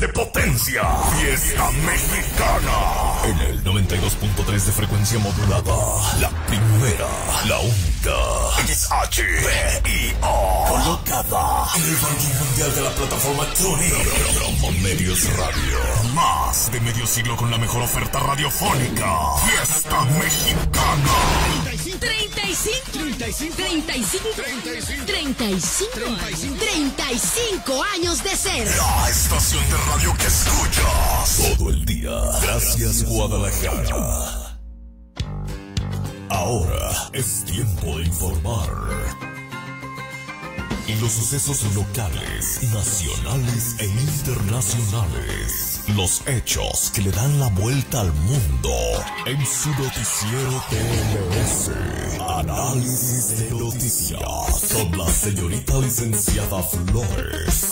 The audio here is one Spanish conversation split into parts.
de potencia. Fiesta mexicana. En el 92.3 de frecuencia modulada. La primera, la única. XHPIO. Colocada en el ranking mundial de la plataforma Tuning. Medios Radio. Más de medio siglo con la mejor oferta radiofónica. Fiesta mexicana. 35 35 35 35 35 35 años de ser. La estación de radio que escuchas todo el día. Gracias Guadalajara. Ahora es tiempo de informar. Los sucesos locales, nacionales e internacionales. Los hechos que le dan la vuelta al mundo. En su noticiero TLS. Análisis de noticias. Con la señorita licenciada Flores.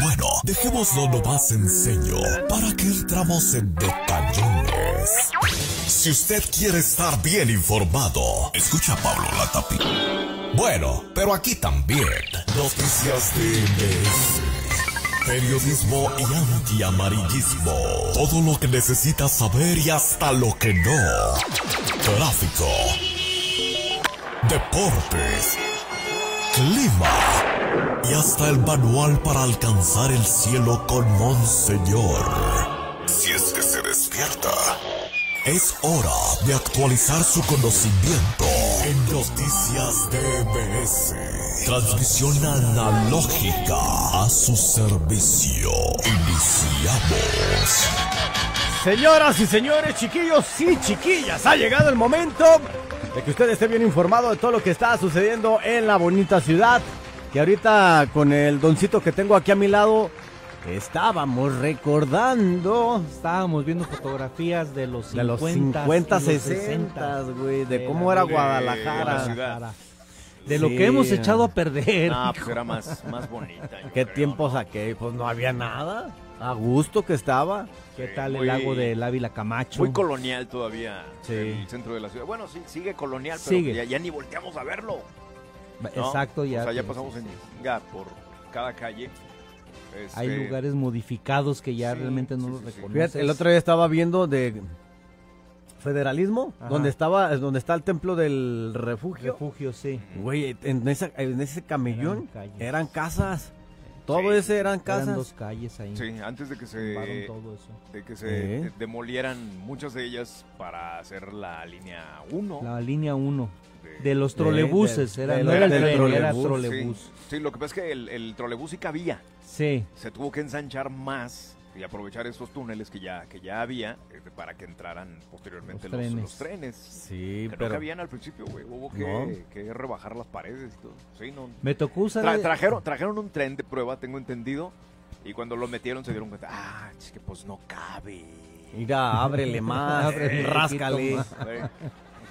Bueno, dejémoslo lo más sencillo. ¿Para que entramos en detallones? Si usted quiere estar bien informado, escucha a Pablo Latapi. Bueno, pero aquí también. Noticias de. Periodismo y antiamarillismo. Todo lo que necesitas saber y hasta lo que no. Tráfico. Deportes. Clima. Y hasta el manual para alcanzar el cielo con Monseñor. Si es que se despierta. Es hora de actualizar su conocimiento en Noticias DBS. Transmisión analógica a su servicio. Iniciamos. Señoras y señores, chiquillos y chiquillas, ha llegado el momento de que usted esté bien informado de todo lo que está sucediendo en la bonita ciudad. Que ahorita con el doncito que tengo aquí a mi lado, estábamos recordando Estábamos viendo fotografías de los 50, de los 50, 60, güey, de cómo era Guadalajara. De lo Sí. que hemos echado a perder. Ah, pues era más, más bonita. ¿Qué creo, tiempo ¿no? saqué? Pues no había nada. A gusto que estaba. ¿Qué Sí, tal muy- el lago del Ávila Camacho? Muy colonial todavía Sí. el centro de la ciudad. Bueno, sí, sigue colonial, pero Sigue. Ya, ya ni volteamos a verlo. ¿no? Exacto, ya. O sea, ya pasamos sí, en por cada calle. Hay Este, lugares modificados que ya sí, realmente no sí, los sí, reconoces. Fíjate, el otro día estaba viendo de federalismo, Ajá. donde estaba, donde está el templo del refugio. refugio, sí. Güey, en, esa- en ese camellón Eran calles. eran casas. Todo Sí. ese eran Eran casas. dos calles ahí. Sí, antes de que se, todo eso. de que se Eh. demolieran muchas de ellas para hacer la línea 1. La línea 1. De- los trolebuses, era, no el era trolebús. Sí, sí, lo que pasa es que el, el trolebús sí cabía. Sí. Se tuvo que ensanchar más y aprovechar esos túneles que ya, que ya había eh, para que entraran posteriormente Los los, trenes. los trenes. Sí, Que no pero cabían al principio, güey. Hubo que, No. que rebajar las paredes y todo. Sí, no. Me tocó usar... Tra- trajeron, trajeron un tren de prueba, tengo entendido. Y cuando lo metieron se dieron cuenta, ah, es que pues no cabe. mira, ábrele más, Ábrele ráscale.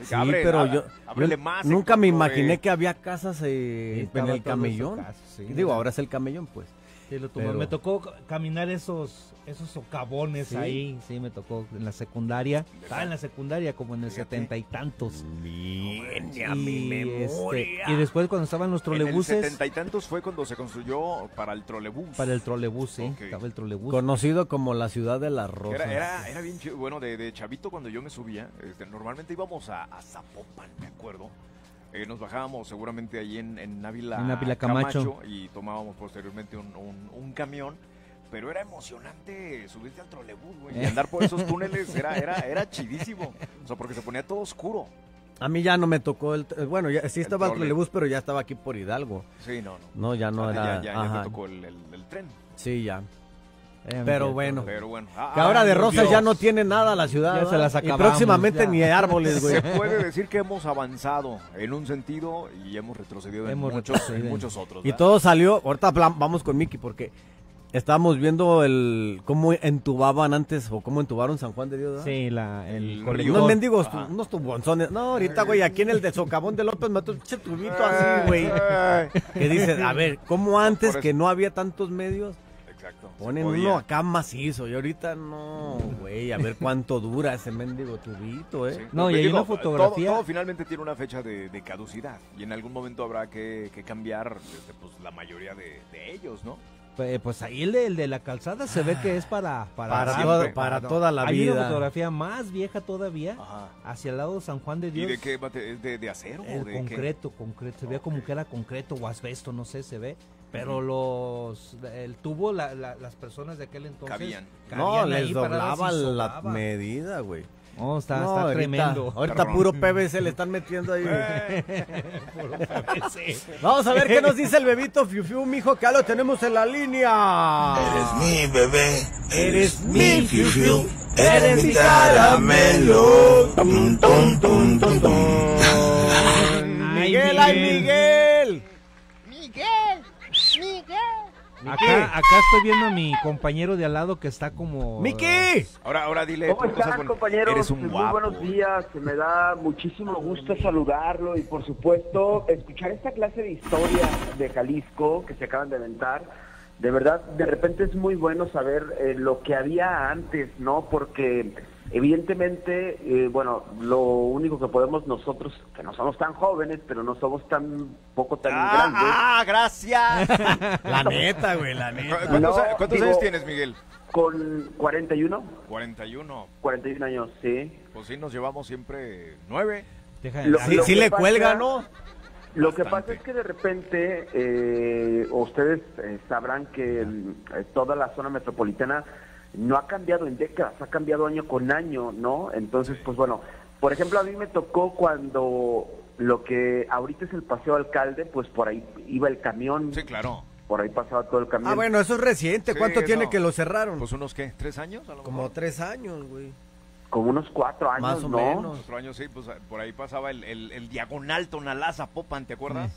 Así que Sí, abre, pero nada, yo, ábrele yo más, nunca me Héctor, imaginé que había casas eh, en el camellón. caso, sí. Digo, ahora es el camellón, pues. Sí, lo tomó. Pero- Me tocó caminar esos esos socavones ¿Sí? ahí, sí, me tocó en la secundaria. Estaba en la secundaria como en el setenta y tantos. Bien, Y, este, y después cuando estaban los En el trolebuses, setenta y tantos fue cuando se construyó para el trolebús. para el trolebús, sí, Ok. estaba el trolebús. Conocido como la ciudad de las rosas. Era, era, era bien chido. Bueno, de, de chavito cuando yo me subía, este, normalmente íbamos a, a Zapopan, me acuerdo. Eh, nos bajábamos seguramente ahí en, en Ávila, En Ávila Camacho. y tomábamos posteriormente un, un- un camión. Pero era emocionante subirte al trolebús, güey. Y andar por esos túneles era, era, era chidísimo. O sea, porque se ponía todo oscuro. A mí ya no me tocó el... eh, Bueno, ya, sí estaba el trole. trolebús, pero ya estaba aquí por Hidalgo. Sí, no, no. No, ya no Ah, era... ya, ya, ya ajá. te tocó el, el- el tren. Sí, ya. Era Pero bueno. Pero bueno. Ah, Que ahora de ah, Rosas Dios. ya no tiene nada la ciudad. Ya se las Y acabamos, próximamente ya. ni árboles, güey. Se puede decir que hemos avanzado en un sentido y hemos retrocedido en, muchos, retrocedido. en muchos otros. Y todo salió, ahorita vamos con Miki porque estábamos viendo el cómo entubaban antes o cómo entubaron San Juan de Dios. ¿verdad? Sí, la, el, El colector. Unos mendigos, Ajá. unos tubonzones. No, ahorita, güey, aquí en el de Socavón de López Mató, che tubito así, güey. Que dices, a ver, ¿cómo antes que no había tantos medios? Ponen uno acá macizo y ahorita no, güey, a ver cuánto dura ese mendigo tubito, ¿eh? Sí, No, pues y hay digo, una fotografía- Todo, todo finalmente tiene una fecha de, de caducidad y en algún momento habrá que, que cambiar este, pues, la mayoría de, de ellos, ¿no? Eh, Pues ahí el de, el de la calzada se ve que es para para, Para, siempre. todo- para toda la Hay una vida. fotografía más vieja todavía Ajá. hacia el lado de San Juan de ¿Y Dios. de qué mate- ¿Es de, de acero o de qué? concreto, concreto, se ve como que era concreto o asbesto, no sé, se ve. Pero los, el tubo, la- la- las personas de aquel entonces Cabían. No, cabían les ahí paradas doblaba la medida, güey. No, está, No, está ahorita- tremendo. Ahorita puro PVC le están metiendo ahí. Sí. Vamos a ver qué nos dice el bebito Fiu Fiu, mijo, que ya lo tenemos en la línea. Eres mi bebé, Eres eres mi fiu fiu fiu, fiu, eres mi caramelo. Tum, tum, tum, tum, tum. Miguel, ay Miguel. Acá, acá estoy viendo a mi compañero de al lado que está como... Miki. Ahora, ahora dile. ¿Cómo cosas están, compañeros? Eres un Muy guapo. buenos días. Me da muchísimo gusto saludarlo y, por supuesto, escuchar esta clase de historia de Jalisco que se acaban de aventar. De verdad, de repente es muy bueno saber eh, lo que había antes, ¿no? Porque, evidentemente, eh, bueno, lo único que podemos nosotros, que no somos tan jóvenes, pero no somos tan poco tan grandes. Ah, ah, gracias. La neta, güey, la ¿Cu- neta. ¿Cuántos, No, cuántos digo- años tienes, Miguel? Con 41, 41. 41 años, sí. Pues sí, nos llevamos siempre nueve. Deja- Lo- Sí, lo sí le pasa- cuelga, ¿no? Lo que pasa es que de repente eh, ustedes eh, sabrán que eh, toda la zona metropolitana no ha cambiado en décadas, ha cambiado año con año, ¿no? Entonces, pues bueno, por ejemplo, a mí me tocó cuando lo que ahorita es el paseo alcalde, pues por ahí iba el camión, Sí, claro. por ahí pasaba todo el camión. Ah, bueno, eso es reciente. Sí, ¿Cuánto tiene no. que lo cerraron? Pues unos, ¿qué? ¿Tres años? A lo Como mejor? tres años, güey. Como unos cuatro años, Más o ¿no? menos. Cuatro años, sí. Pues por ahí pasaba el, el, el diagonal Tonalaza Popan, ¿te acuerdas?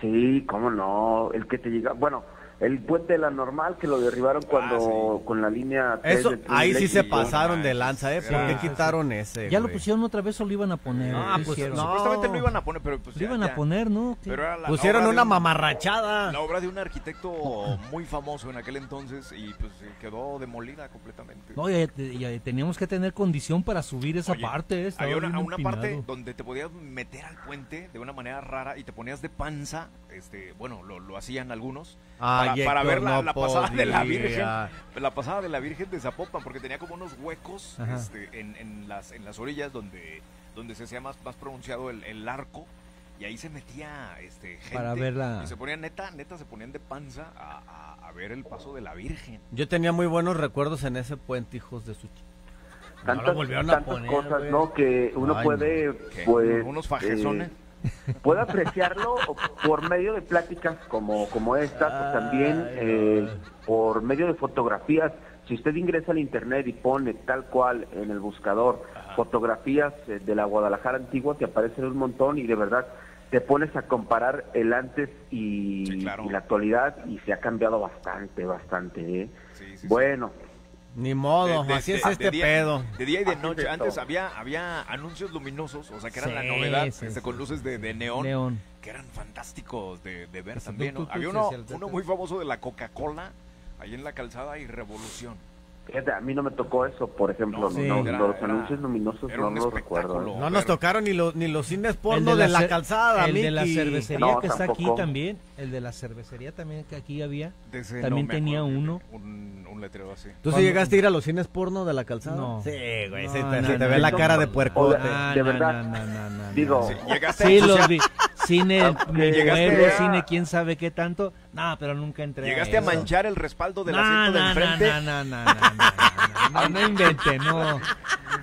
Sí, cómo no, el que te llega, bueno, el puente de la normal que lo derribaron cuando Ah, sí. con la línea tres Eso, de Tren ahí sí se pasaron de lanza, ¿eh? ¿Por quitaron ese, Ya lo pusieron otra vez o lo iban a poner. Ah, ¿Qué pues, no. Supuestamente lo iban a poner, pero pues Lo ya- iban ya. a poner, ¿no? Pero era la- la Pusieron una un- mamarrachada. La obra de un arquitecto muy famoso en aquel entonces y pues eh, quedó demolida completamente. No, ya, ya teníamos que tener condición para subir esa Oye, parte. eh, Había una, una parte donde te podías meter al puente de una manera rara y te ponías de panza, este, bueno, lo, lo hacían algunos, para, para ver la, no la pasada de la. Virgen, la pasada de la Virgen de Zapopan, porque tenía como unos huecos este, en, en las, en las orillas donde, donde se hacía más, más pronunciado el, el arco. Y ahí se metía este, gente. Para verla. Y se ponían, neta, neta, se ponían de panza a, a- a ver el paso de la Virgen. Yo tenía muy buenos recuerdos en ese puente, hijos de su... ch- No tantas, lo volvieron a tantas poner, cosas. ¿no? Que uno Ay, puede, ¿Qué? pues, Unos fajezones. eh, puede apreciarlo por medio de pláticas como, como esta, pues también eh, por medio de fotografías. Si usted ingresa al internet y pone tal cual en el buscador fotografías eh, de la Guadalajara antigua, te aparecen un montón y de verdad te pones a comparar el antes y, Sí, claro. y la actualidad y se ha cambiado bastante, bastante. ¿eh? Sí, sí, sí. Bueno. Ni modo, De- de- así es de- este de día- pedo. De día y de noche. Antes había, había anuncios luminosos, o sea, que eran la novedad, sí, este, sí. con luces de, de neón, Neón. que eran fantásticos de, de ver también. Había uno, uno muy famoso de la Coca-Cola, ahí en la calzada y Revolución. Fíjate, a mí no me tocó eso, por ejemplo, No, no, sí. no, era- los era- anuncios luminosos era no los recuerdo. ¿eh? No nos tocaron ni los, ni los cines El porno de la calzada, El de la cervecería No, que está aquí también. El de la cervecería también que aquí había. También tenía acuerdo, uno. Un, un letrero así. ¿Tú sí llegaste a ir a los cines porno de la calzada? No. Sí, güey, No, se te, no, se te no, ve la no. cara de puercote. de- verdad. Digo. Sí, llegaste Sí, a, los vi. Cine, llegaste nuevo, cine, quién sabe qué tanto. No, pero nunca entré. llegaste a manchar el respaldo del asiento de no, enfrente. No, no, no, no, no, no, invente, no.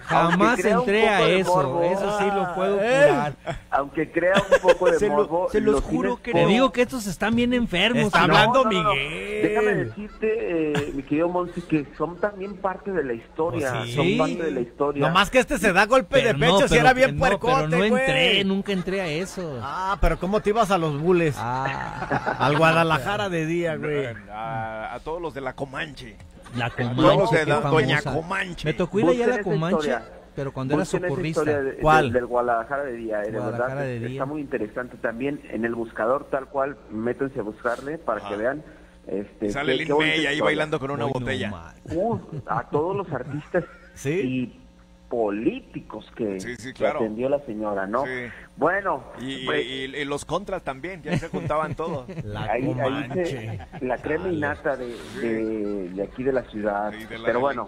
Jamás entré a eso, morbo. eso sí lo puedo Eh. jurar. Aunque crea un poco de Se lo- morbo, se los los juro que Te digo que estos están bien enfermos. Está hablando no, no, no. Miguel. Déjame decirte, eh, mi querido Monsi, que son también parte de la historia. Pues sí. Son parte de la historia. Nomás que este se da golpe de pecho no, si era bien no, puercote, Pero no güey. entré, nunca entré a eso. Ah, pero ¿cómo te ibas a los bules? Ah, Al Guadalajara de día, güey. A, a todos los de la Comanche. La Comanche, la Doña. Comanche. Me tocó ir allá a la Comanche, historia. pero cuando era socorrista. de- ¿Cuál? del Guadalajara de día, eh, Guadalajara verdad. de día. Está muy interesante también en el buscador, tal cual. Métanse a buscarle para Ah. que vean. Este, sale Lin May ahí bailando con una Hoy no botella. más. Uh, a todos los artistas. ¿Sí? Y políticos que, Sí, sí, que atendió la señora, ¿no? Sí. Bueno, Y, pues, y- y los contras también, ya se juntaban todos. La ahí, se- la crema innata de, de, de aquí de la ciudad. Y de la Pero bueno.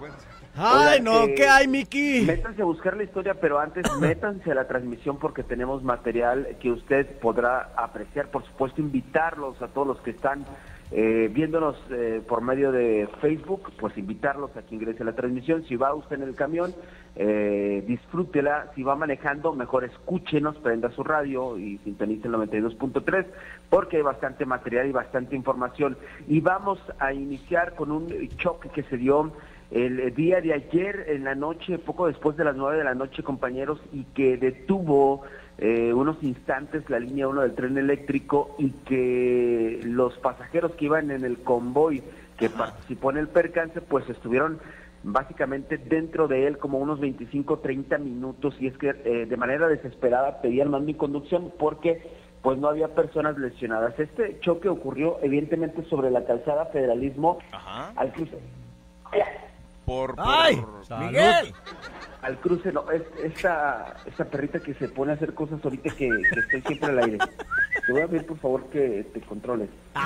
Ay, Oigan, no, eh, ¿qué hay, Miki? Métanse a buscar la historia, pero antes métanse a la transmisión porque tenemos material que usted podrá apreciar. Por supuesto, invitarlos a todos los que están eh, viéndonos eh, por medio de Facebook, pues invitarlos a que ingrese a la transmisión. Si va usted en el camión, eh, disfrútela. Si va manejando, mejor escúchenos, prenda su radio y sintonice el 92.3 porque hay bastante material y bastante información. Y vamos a iniciar con un choque que se dio el día de ayer en la noche, poco después de las nueve de la noche, compañeros, y que detuvo eh, unos instantes la línea 1 del tren eléctrico y que los pasajeros que iban en el convoy que participó en el percance, pues estuvieron básicamente dentro de él como unos 25, 30 minutos y es que eh, de manera desesperada pedían mando y conducción porque pues no había personas lesionadas. Este choque ocurrió evidentemente sobre la calzada Federalismo Ajá. al cruce. Por, por- ¡Ay! ¡Miguel! Al cruce, no, es esa, esa perrita que se pone a hacer cosas ahorita que, que estoy siempre al aire. Te voy a pedir por favor que te controles.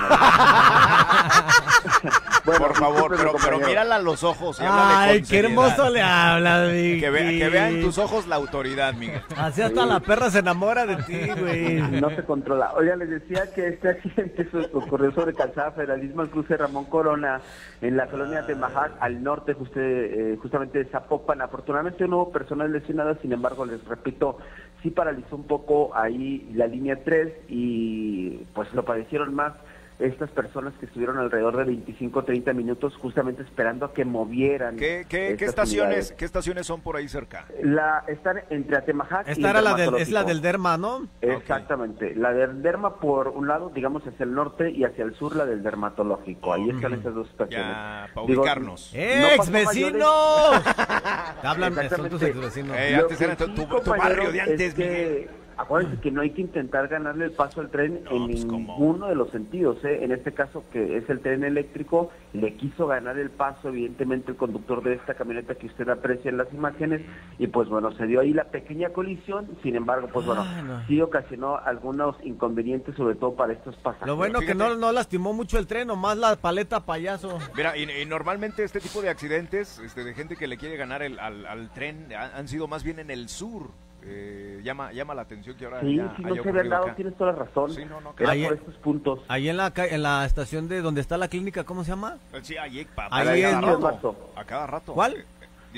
Bueno, por favor, pero, pero mírala a los ojos. y Ay, con qué seriedad. hermoso le hablas, Miki. Que, vea, que vea en tus ojos la autoridad, Miguel. Así hasta la perra se enamora de ti, güey. No se controla. Oiga, les decía que este accidente ocurrió sobre Calzada Federalismo, al cruce Ramón Corona, en la colonia de Majac, al norte eh, justamente de Zapopan. Afortunadamente no hubo sin embargo, les repito, sí paralizó un poco ahí la línea 3 y pues lo padecieron más estas personas que estuvieron alrededor de 25 30 minutos justamente esperando a que movieran. ¿Qué, qué, qué estaciones, unidades. ¿Qué estaciones son por ahí cerca? La, están entre Atemajac y Esta era la del, es la del derma, ¿no? Exactamente. La del derma por un lado, digamos hacia el norte y hacia el sur la del dermatológico. Ahí están esas dos estaciones. Ya, para Digo, ubicarnos. no ¡Ex hablan, son Exactamente. tus ex vecinos. Eh, antes era tu- barrio de antes, es que, acuérdense que no hay que intentar ganarle el paso al tren en pues, ¿cómo? ninguno de los sentidos. ¿eh? En este caso, que es el tren eléctrico, le quiso ganar el paso, evidentemente, el conductor de esta camioneta que usted aprecia en las imágenes. Y pues bueno, se dio ahí la pequeña colisión. Sin embargo, pues bueno, Ah, no. sí ocasionó algunos inconvenientes, sobre todo para estos pasajeros. Lo bueno que no, no lastimó mucho el tren, nomás la paleta payaso. Mira, y, y normalmente este tipo de accidentes, este, de gente que le quiere ganar el, al, al tren, ha- han sido más bien en el sur. Eh, llama, llama la atención que ahora Sí, ya sí, haya no se había dado, acá. tienes toda la razón. Sí, no, no, Era Ahí- por estos puntos. Ahí en la, ca- en la estación de donde está la clínica, ¿cómo se llama? Sí, ahí, pa- Ahí a es, cada rato. A cada rato. ¿Cuál? Eh,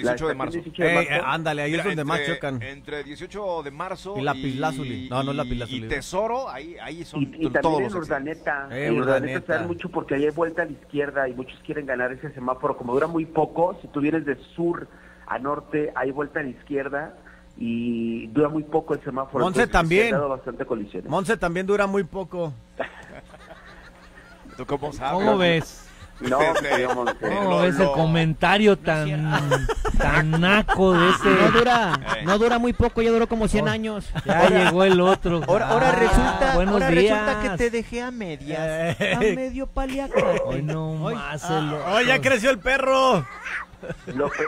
La 18 de marzo. 18 de Eh, marzo. eh, ándale, ahí Mira, es donde más entre- chocan. Entre 18 de marzo Y Lapislázuli. No, no es Lapislázuli. Y Tesoro, ahí, ahí son Y, y todos también los en. Urdaneta, Eh, en Urdaneta Urdaneta. se dan mucho porque ahí hay vuelta a la izquierda y muchos quieren ganar ese semáforo. Como dura muy poco, si tú vienes de sur a norte, hay vuelta a la izquierda y dura muy poco el semáforo. Monse también. Se han dado bastante colisiones. Monse también dura muy poco. ¿Tú cómo sabes? ¿Cómo ves? no, Este, querido Monse. ¿Cómo lo- ves el lo- comentario tan, tan naco de No ese? dura, Eh. no dura muy poco, ya duró como 100 años. Ya llegó el otro. Ahora, ahora Ah, resulta, ahora resulta que te dejé a medias. Eh. A medio paliacate. Hoy no más el ¡Oh, ya creció el perro! Lo pe-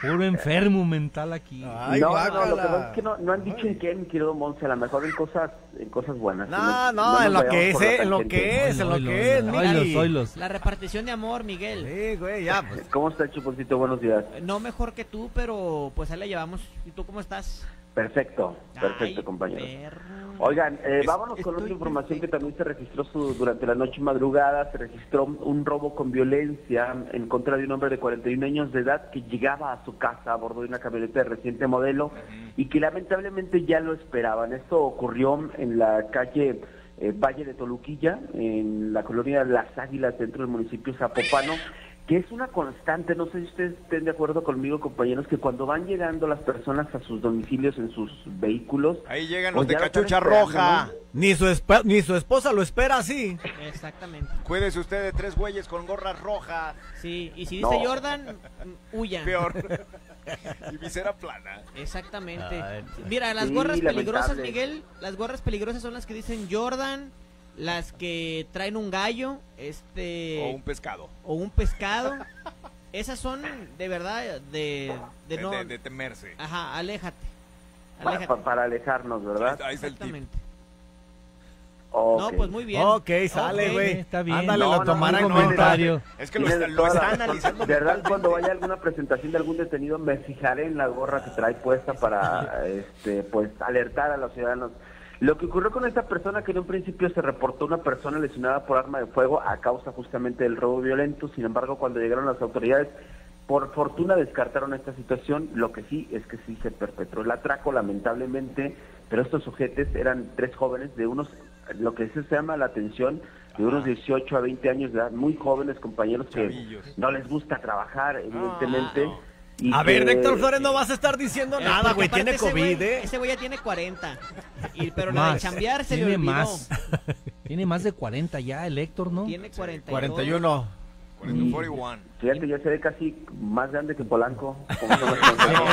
puro enfermo mental aquí. Ay, no, no, lo que pasa es que no, no han dicho en qué, mi querido Monse, a lo mejor en cosas, en cosas buenas. No, Si no, en lo vayamos que es, eh, en lo que es, en lo que es, oilos. La repartición de amor, Miguel. Sí, güey, ya, pues. ¿Cómo está, Chuponcito? Buenos días. No mejor que tú, pero pues ahí la llevamos. ¿Y tú cómo estás? Perfecto, perfecto, Ay, compañero. perro. Oigan, eh, vámonos con otra información que también se registró su- durante la noche y madrugada. Se registró un robo con violencia en contra de un hombre de 41 años de edad que llegaba a su casa a bordo de una camioneta de reciente modelo y que lamentablemente ya lo esperaban. Esto ocurrió en la calle eh, Valle de Toluquilla, en la colonia Las Águilas, dentro del municipio Zapopano que es una constante, no sé si ustedes estén de acuerdo conmigo, compañeros, que cuando van llegando las personas a sus domicilios en sus vehículos, Ahí llegan Pues los de cachucha roja. ¿no? Ni su, esp- ni su esposa lo espera así. Exactamente. Cuídese usted de tres güeyes con gorras rojas. Sí, y si dice No. Jordan, huyan. Peor. y visera plana. Exactamente. Ay, Mira, las Sí, gorras peligrosas, lamentable. Miguel, las gorras peligrosas son las que dicen Jordan, las que traen un gallo, este O un pescado. o un pescado. Esas son de verdad de, de De, no... de- de temerse. Ajá, aléjate. Pa- Aléjate. pa- para alejarnos, ¿verdad? Ahí está el tip. Exactamente. No, pues muy bien. Ok, sale, güey. está bien. Ándale, No, lo no, no, en comentario. Es que lo está, lo está analizando. De verdad, cuando vaya a alguna presentación de algún detenido, me fijaré en la gorra que trae puesta para, este, pues, alertar a los ciudadanos. Lo que ocurrió con esta persona, que en un principio se reportó una persona lesionada por arma de fuego a causa justamente del robo violento, sin embargo, cuando llegaron las autoridades, por fortuna descartaron esta situación, lo que sí es que sí se perpetró el atraco, lamentablemente, pero estos sujetos eran tres jóvenes de unos, lo que se llama la atención, de unos 18 a 20 años de edad, muy jóvenes compañeros que Chavillos. no les gusta trabajar, evidentemente. Y A ver, que- Héctor Flores, no vas a estar diciendo Eh, nada, güey. Tiene ese güey- COVID, ¿eh? Ese güey ya tiene 40. Y, pero la de Más. chambear se le Tiene olvidó. más. Tiene más de 40 ya el Héctor, ¿no? Tiene 42. 41. 40, 41. Fíjate, ya se ve casi más grande que Polanco.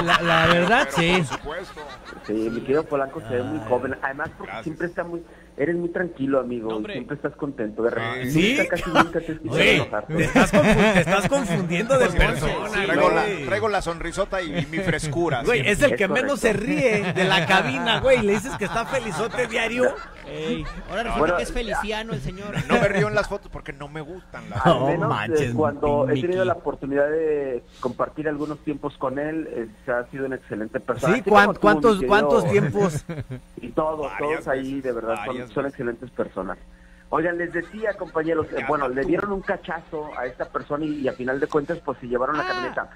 la, la verdad, Pero sí. Por supuesto. Sí, mi querido Polanco se ve muy joven. Además, porque Gracias. siempre está muy... Eres muy tranquilo, amigo. y Hombre. siempre estás contento. De repente, ¿Sí? nunca, casi nunca te escuchas Güey, enojarte. te estás, confu- te estás confundiendo de Pues, persona, sí, Traigo la, güey. traigo la sonrisota y, y mi frescura. Güey, siempre. es el Es que menos se ríe de la cabina, güey. Le dices que está felizote diario. Ey, ahora resulta Bueno, que es feliciano el señor. No me río en las fotos porque no me gustan las menos manches, eh, cuando he tenido la oportunidad de compartir algunos tiempos con él, eh, ha sido una excelente persona. Sí, Así ¿cuán- como tú, ¿cuántos, tiempos? Y todos, Varias todos ahí veces, de verdad son, excelentes personas. Oigan, les decía, compañeros, eh, bueno, le dieron un cachazo a esta persona y, y a final de cuentas pues se llevaron la Ah. camioneta.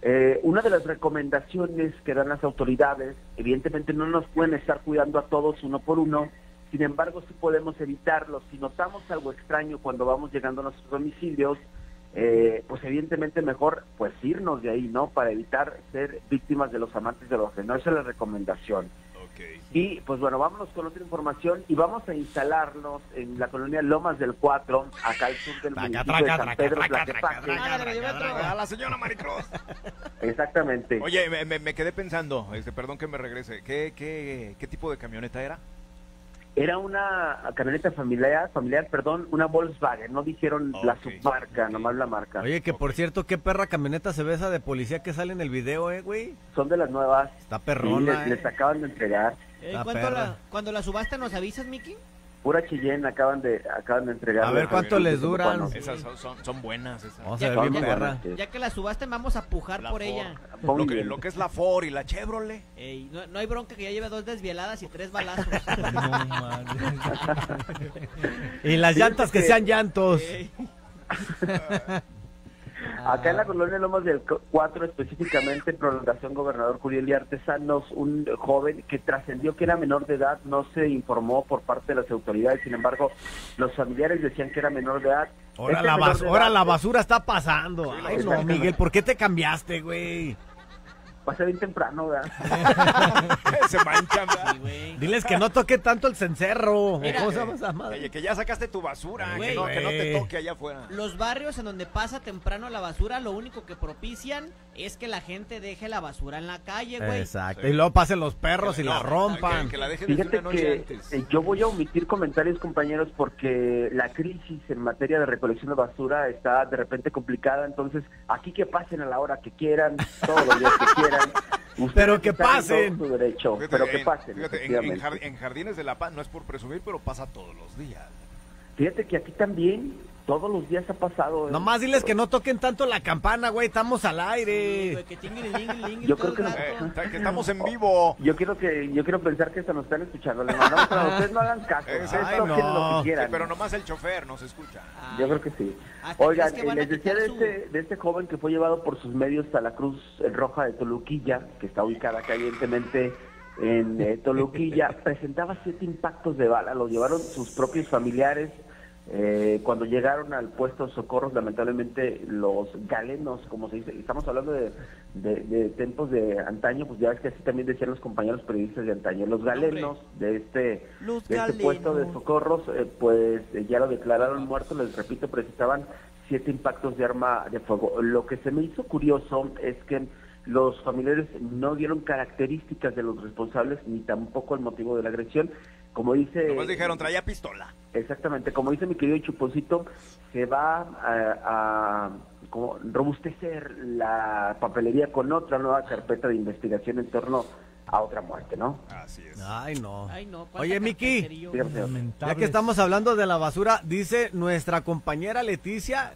Eh, una de las recomendaciones que dan las autoridades, evidentemente no nos pueden estar cuidando a todos uno por uno, sin embargo sí podemos evitarlo. Si notamos algo extraño cuando vamos llegando a nuestros domicilios, eh, pues evidentemente mejor pues irnos de ahí, ¿no? Para evitar ser víctimas de los amantes del orden. No esa es la recomendación. Y pues bueno, vámonos con otra información y vamos a instalarnos en la colonia Lomas del Cuatro, acá al sur del Traca, municipio de traca, San traca, Pedro Tlaquepaque. A la señora Maricruz. Exactamente. Oye, me, me- me quedé pensando, este, perdón que me regrese. ¿Qué, qué, ¿Qué tipo de camioneta era? Era una camioneta familiar, familiar, perdón, una Volkswagen, no dijeron la submarca, nomás la marca. Oye, que por cierto, qué perra camioneta se ve esa de policía que sale en el video, eh, güey. Son de las nuevas. Está Sí, perrona, les, eh. les acaban de entregar. Eh, La ¿cuánto perra. la- cuando la subasta nos avisas, Miki? Pura Cheyenne acaban de acaban de entregar. A ver, ¿cuánto les duran? Esas son, son, son buenas. Esas. Vamos a Ya, ver bien perra. Sí. Ya que la subasten, vamos a pujar La por Ford. ella. Lo que, lo que es la Ford y la Chevrolet. Ey, no, no hay bronca que ya lleve dos desvieladas y tres balazos. No. Y las Fíjate llantas que que- sean llantos. Acá en la colonia Lomas del 4, específicamente prolongación Gobernador Curiel y Artesanos, un joven que trascendió que era menor de edad, no se informó por parte de las autoridades, sin embargo, los familiares decían que era menor de edad. Ahora, Este la, menor bas- de ahora la basura está pasando. Ay, no. Miguel, ¿por qué te cambiaste, güey? Pasa bien temprano, ¿verdad? Se manchan. ¿verdad? sí, güey. Diles que no toque tanto el cencerro. Mira, ¿Cómo se llama esa madre? Oye, que ya sacaste tu basura. Güey. que, no, que no te toque allá afuera. Los barrios en donde pasa temprano la basura, lo único que propician es que la gente deje la basura en la calle, güey. Exacto. Sí. Y luego pasen los perros y No, la rompan. Que, que la dejen desde Fíjate una noche que antes. eh, yo voy a omitir comentarios, compañeros, porque la crisis en materia de recolección de basura está de repente complicada. Entonces, aquí que pasen a la hora que quieran, todos los días que quieran. Ustedes Pero que pasen. derecho, Fíjate, pero que en- pasen. fíjate, en, en Jardines de la Paz, no es por presumir, pero pasa todos los días. Fíjate que aquí también todos los días ha pasado. ¿eh? Nomás diles que no toquen tanto la campana, güey. Estamos al Sí, aire. güey, que tinguilinguilingue Yo creo que Eh, rato. está- que estamos en vivo. Yo quiero que yo quiero pensar que hasta nos están escuchando. Les mandamos a ustedes no hagan caso. Ay, Ustedes no. lo que Sí, quieran. pero nomás el chofer nos escucha. Ay, Yo creo que sí. Oigan, que eh, les decía de su- este, de este joven que fue llevado por sus medios a la Cruz Roja de Toluquilla, que está ubicada acá evidentemente en eh, Toluquilla, presentaba siete impactos de bala, lo llevaron sus propios familiares. Eh, cuando llegaron al puesto de socorros, lamentablemente los galenos, como se dice, estamos hablando de, de, de tiempos de antaño, pues ya es que así también decían los compañeros periodistas de antaño, los galenos de este, de este puesto de socorros, eh, pues eh, ya lo declararon muerto, les repito, precisaban siete impactos de arma de fuego. Lo que se me hizo curioso es que los familiares no dieron características de los responsables ni tampoco el motivo de la agresión. Como dice... Nomás dijeron, traía pistola. Exactamente, como dice mi querido Chuponcito, se va a, a- como robustecer la papelería con otra nueva carpeta de investigación en torno a otra muerte, ¿no? Así es. Ay, no. Ay, no. Oye, Miki, ya que estamos hablando de la basura, dice nuestra compañera Leticia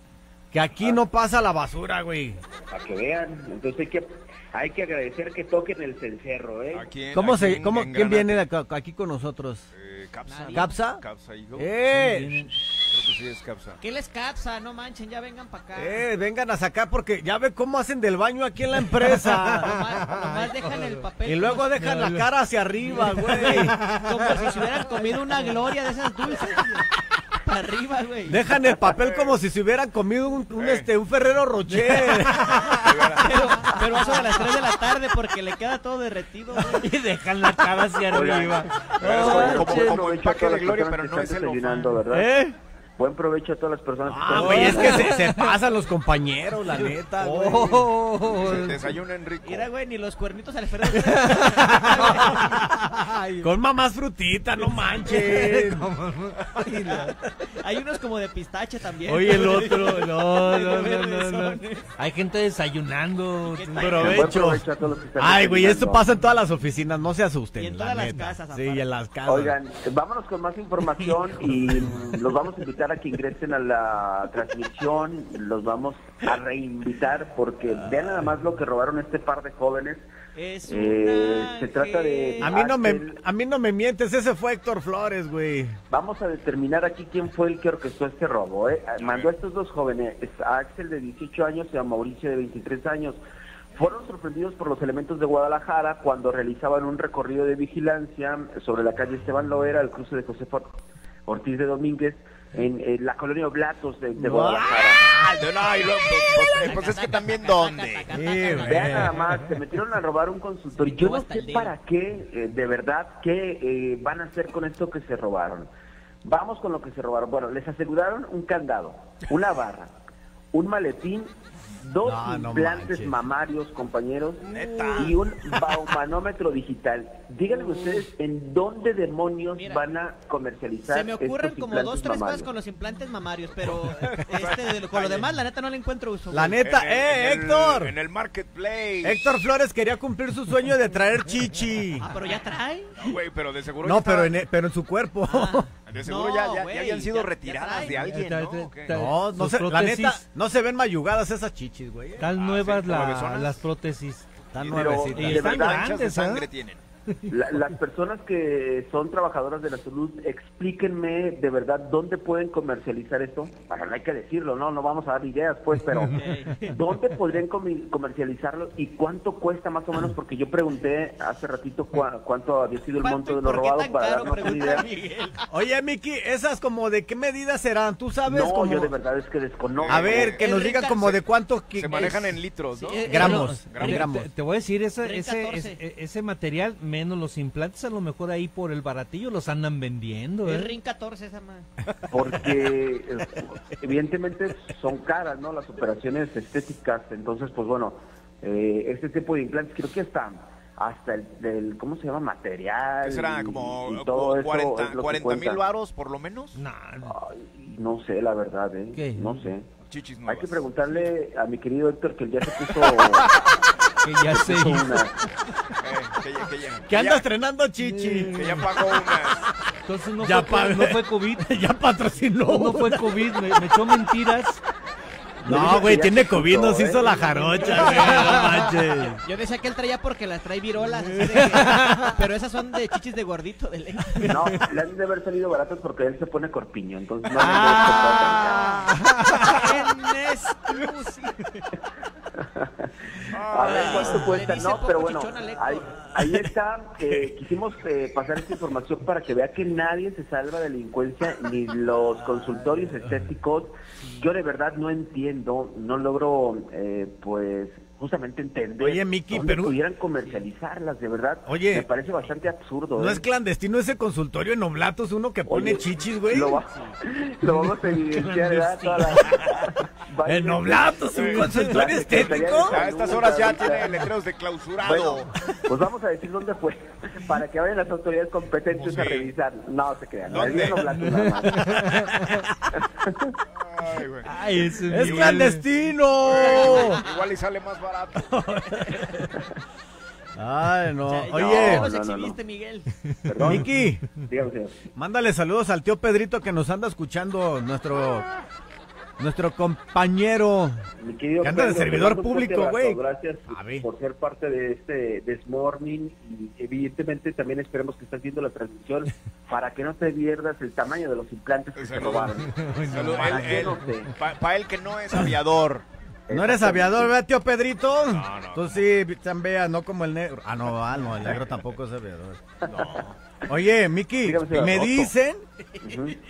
que aquí no pasa la basura, güey. Para que vean. Entonces hay que, hay que agradecer que toquen el cencerro, ¿eh? Aquí en- ¿Cómo aquí se, en- cómo, en quién viene acá- aquí con nosotros? Eh, Capsa. ¿Capsa? Capsa, hijo. ¡Eh! Creo que sí es Capsa. ¿Qué les capsa? No manchen, ya vengan para acá. ¡Eh! Vengan a sacar porque ya ve cómo hacen del baño aquí en la empresa. Nomás, nomás dejan el papel. y luego dejan la cara hacia arriba, güey. como si se hubieran comido una gloria de esas dulces. Para arriba, güey. Dejan el papel como si se hubieran comido un, un, este, un Ferrero Rocher. Pero, pero eso a las 3 de la tarde porque le queda todo derretido, güey. Y dejan la cara hacia arriba. Buen es como, como, como empaque todas de gloria, pero no es el. ¿Eh? Buen provecho a todas las personas que Ah, güey, es que se, se pasan los compañeros, la neta, güey. Oh, Se desayunan rico. Mira, güey, ni los cuernitos Alfredo. Con mamás frutita, no manches. Hay unos como de pistache también. Oye, el otro, no, no, no, no, no. Hay gente desayunando. Provecho. provecho a todos los que están Ay, güey, esto pasa en todas las oficinas, no se asusten. Y en la todas las neta. casas, Sí, aparte. en las casas. Oigan, vámonos con más información y los vamos a invitar a que ingresen a la transmisión, los vamos a reinvitar porque vean nada más lo que robaron este par de jóvenes. Es Eh, se trata de-. A mí no me, a mí no me mientes, ese fue Héctor Flores, güey. Vamos a determinar aquí quién fue el que orquestó este robo. ¿eh? Mandó a estos dos jóvenes, a Axel de 18 años y a Mauricio de 23 años. Fueron sorprendidos por los elementos de Guadalajara cuando realizaban un recorrido de vigilancia sobre la calle Esteban Loera, el cruce de José Ortiz de Domínguez, en, en la colonia Oblatos de, de Guadalajara. Ah, no, no, y pues, pues, pues es que también dónde. Vean nada más, se metieron a robar un consultorio. Yo no Hasta sé el dedo. para qué, eh, de verdad, qué eh, van a hacer con esto que se robaron. Vamos con lo que se robaron. Bueno, les aseguraron un candado, una barra, un maletín, dos No, no implantes manches. mamarios, compañeros, y un baumanómetro digital. Díganme ustedes en dónde demonios Mira, van a comercializar Se me ocurren estos como dos, tres cosas mamarios. con los implantes mamarios, pero este, de- con lo demás, la neta, no le encuentro uso. La neta, En eh, en el- Héctor. En el marketplace. Héctor Flores quería cumplir su sueño de traer chichi. Ah, pero ya trae. Güey, pero de seguro. No, ya pero está- en, pero en su cuerpo. Ah. De seguro No, ya, ya, ya güey, habían sido ya- ya retiradas de alguien, Ya ¿no? No, no se, la neta, no se ven mayugadas esas chichis, güey. Están Ah, nuevas sí, la- las prótesis. Están nuevecitas. Y están Manchas de grandes, sangre ¿eh? tienen. La- las personas que son trabajadoras de la salud, explíquenme de verdad dónde pueden comercializar esto. Bueno, no hay que decirlo, no, no vamos a dar ideas, pues, pero ¿dónde podrían comercializarlo y cuánto cuesta más o menos? Porque yo pregunté hace ratito cua- cuánto había sido el monto ¿Cuánto y de lo por qué robado tan para darnos una idea. Miguel. Oye, Miki, esas como de qué medidas serán, tú sabes No, como yo de verdad es que desconozco. A ver, que El nos digan como de cuánto que- Se manejan en litros, ¿no? Sí, eh, gramos, Bueno, gramos. Te, te voy a decir, ese, ese, 14. ese, ese material, menos los implantes, a lo mejor ahí por el baratillo los andan vendiendo. Es ¿eh? Ring 14 esa madre. porque eh, evidentemente son caras, ¿no? Las operaciones estéticas, entonces, pues bueno, eh, este tipo de implantes creo que hasta hasta el, del, ¿cómo se llama? Material. ¿Qué será? y- Como y todo eso 40 es lo que 40 mil varos por lo menos. No, Ay, no sé, la verdad, ¿eh? ¿Qué? No sé. Hay que preguntarle a mi querido Héctor que ya se puso, que ya se hizo. una. Eh, que, ya- que ya, que anda ya- estrenando chichi. que ya pagó unas. Entonces no, Ya fue, no fue COVID. ya patrocinó. No, no fue COVID, me, me echó mentiras. No, güey, tiene COVID, nos hizo ¿eh? la jarocha, güey, no manches. Yo decía que él traía porque las trae virolas. así de que- pero esas son de chichis de gordito, de ley. No, le han de haber salido baratos porque él se pone corpiño, entonces no Ah. En exclusiva. A ver cuánto cuesta, no, pero bueno, ahí, ahí está. eh, quisimos eh, pasar esta información para que vea que nadie se salva de delincuencia, ni los consultorios estéticos. Yo de verdad no entiendo, no logro, eh, pues, justamente entender Oye, Miki, dónde pero- pudieran comercializarlas, de verdad. Oye, me parece bastante absurdo. No ¿eh? es clandestino ese consultorio en Oblatos, uno que pone Oye, chichis, güey. Lo, va- lo vamos a evidenciar, ¿verdad? Toda la- En Oblatos, un consultorio estético. A estas horas ya tiene letreros de clausurado. Bueno, pues vamos a decir dónde fue, para que vayan las autoridades competentes a revisar. No se crean, no, ¿Dónde? es nada más. Ay, güey. Ay, ¡Es clandestino! Igual y sale más barato. Ay, no. Oye, nos no, no, exhibiste, Miguel. Perdón. Miki, Dígame, señor. mándale saludos al tío Pedrito que nos anda escuchando, nuestro nuestro compañero. Mi querido Que anda de servidor público, güey. Gracias por ser parte de este This Morning y evidentemente también esperemos que estés viendo la transmisión para que no te pierdas el tamaño de los implantes que se robaron. ¿Para no pa- él que no es aviador. ¿No eres aviador, verdad, tío Pedrito? No, no. Tú sí, chambea, no como el negro. Ah, no, ah, no, el negro tampoco es aviador. Oye, Miki, me dicen,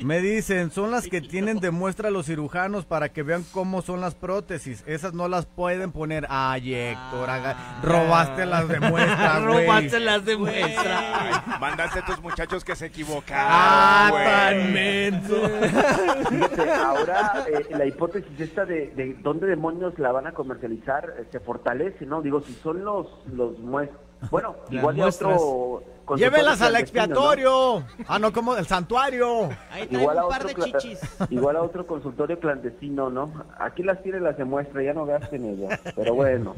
me dicen, son las que tienen de muestra los cirujanos para que vean cómo son las prótesis. Esas no las pueden poner. Ay, Héctor, haga- robaste las de muestra, güey. Robaste las de muestra. Ay, mandaste a tus muchachos que se equivocaron. Ah, güey. tan menso. Fíjate, ahora eh, la hipótesis esta de, de dónde demonios la van a comercializar eh, se fortalece, ¿no? Digo, si son los los muest- bueno, igual muestras. otro consultorio Llévelas al clandestino, ¿no? expiatorio. Ah, no, como el santuario. Ahí traigo Igual a, un par otro de chichis. igual a otro consultorio clandestino, ¿no? Aquí las tiene, las demuestra, ya no gasten ellas. Pero bueno.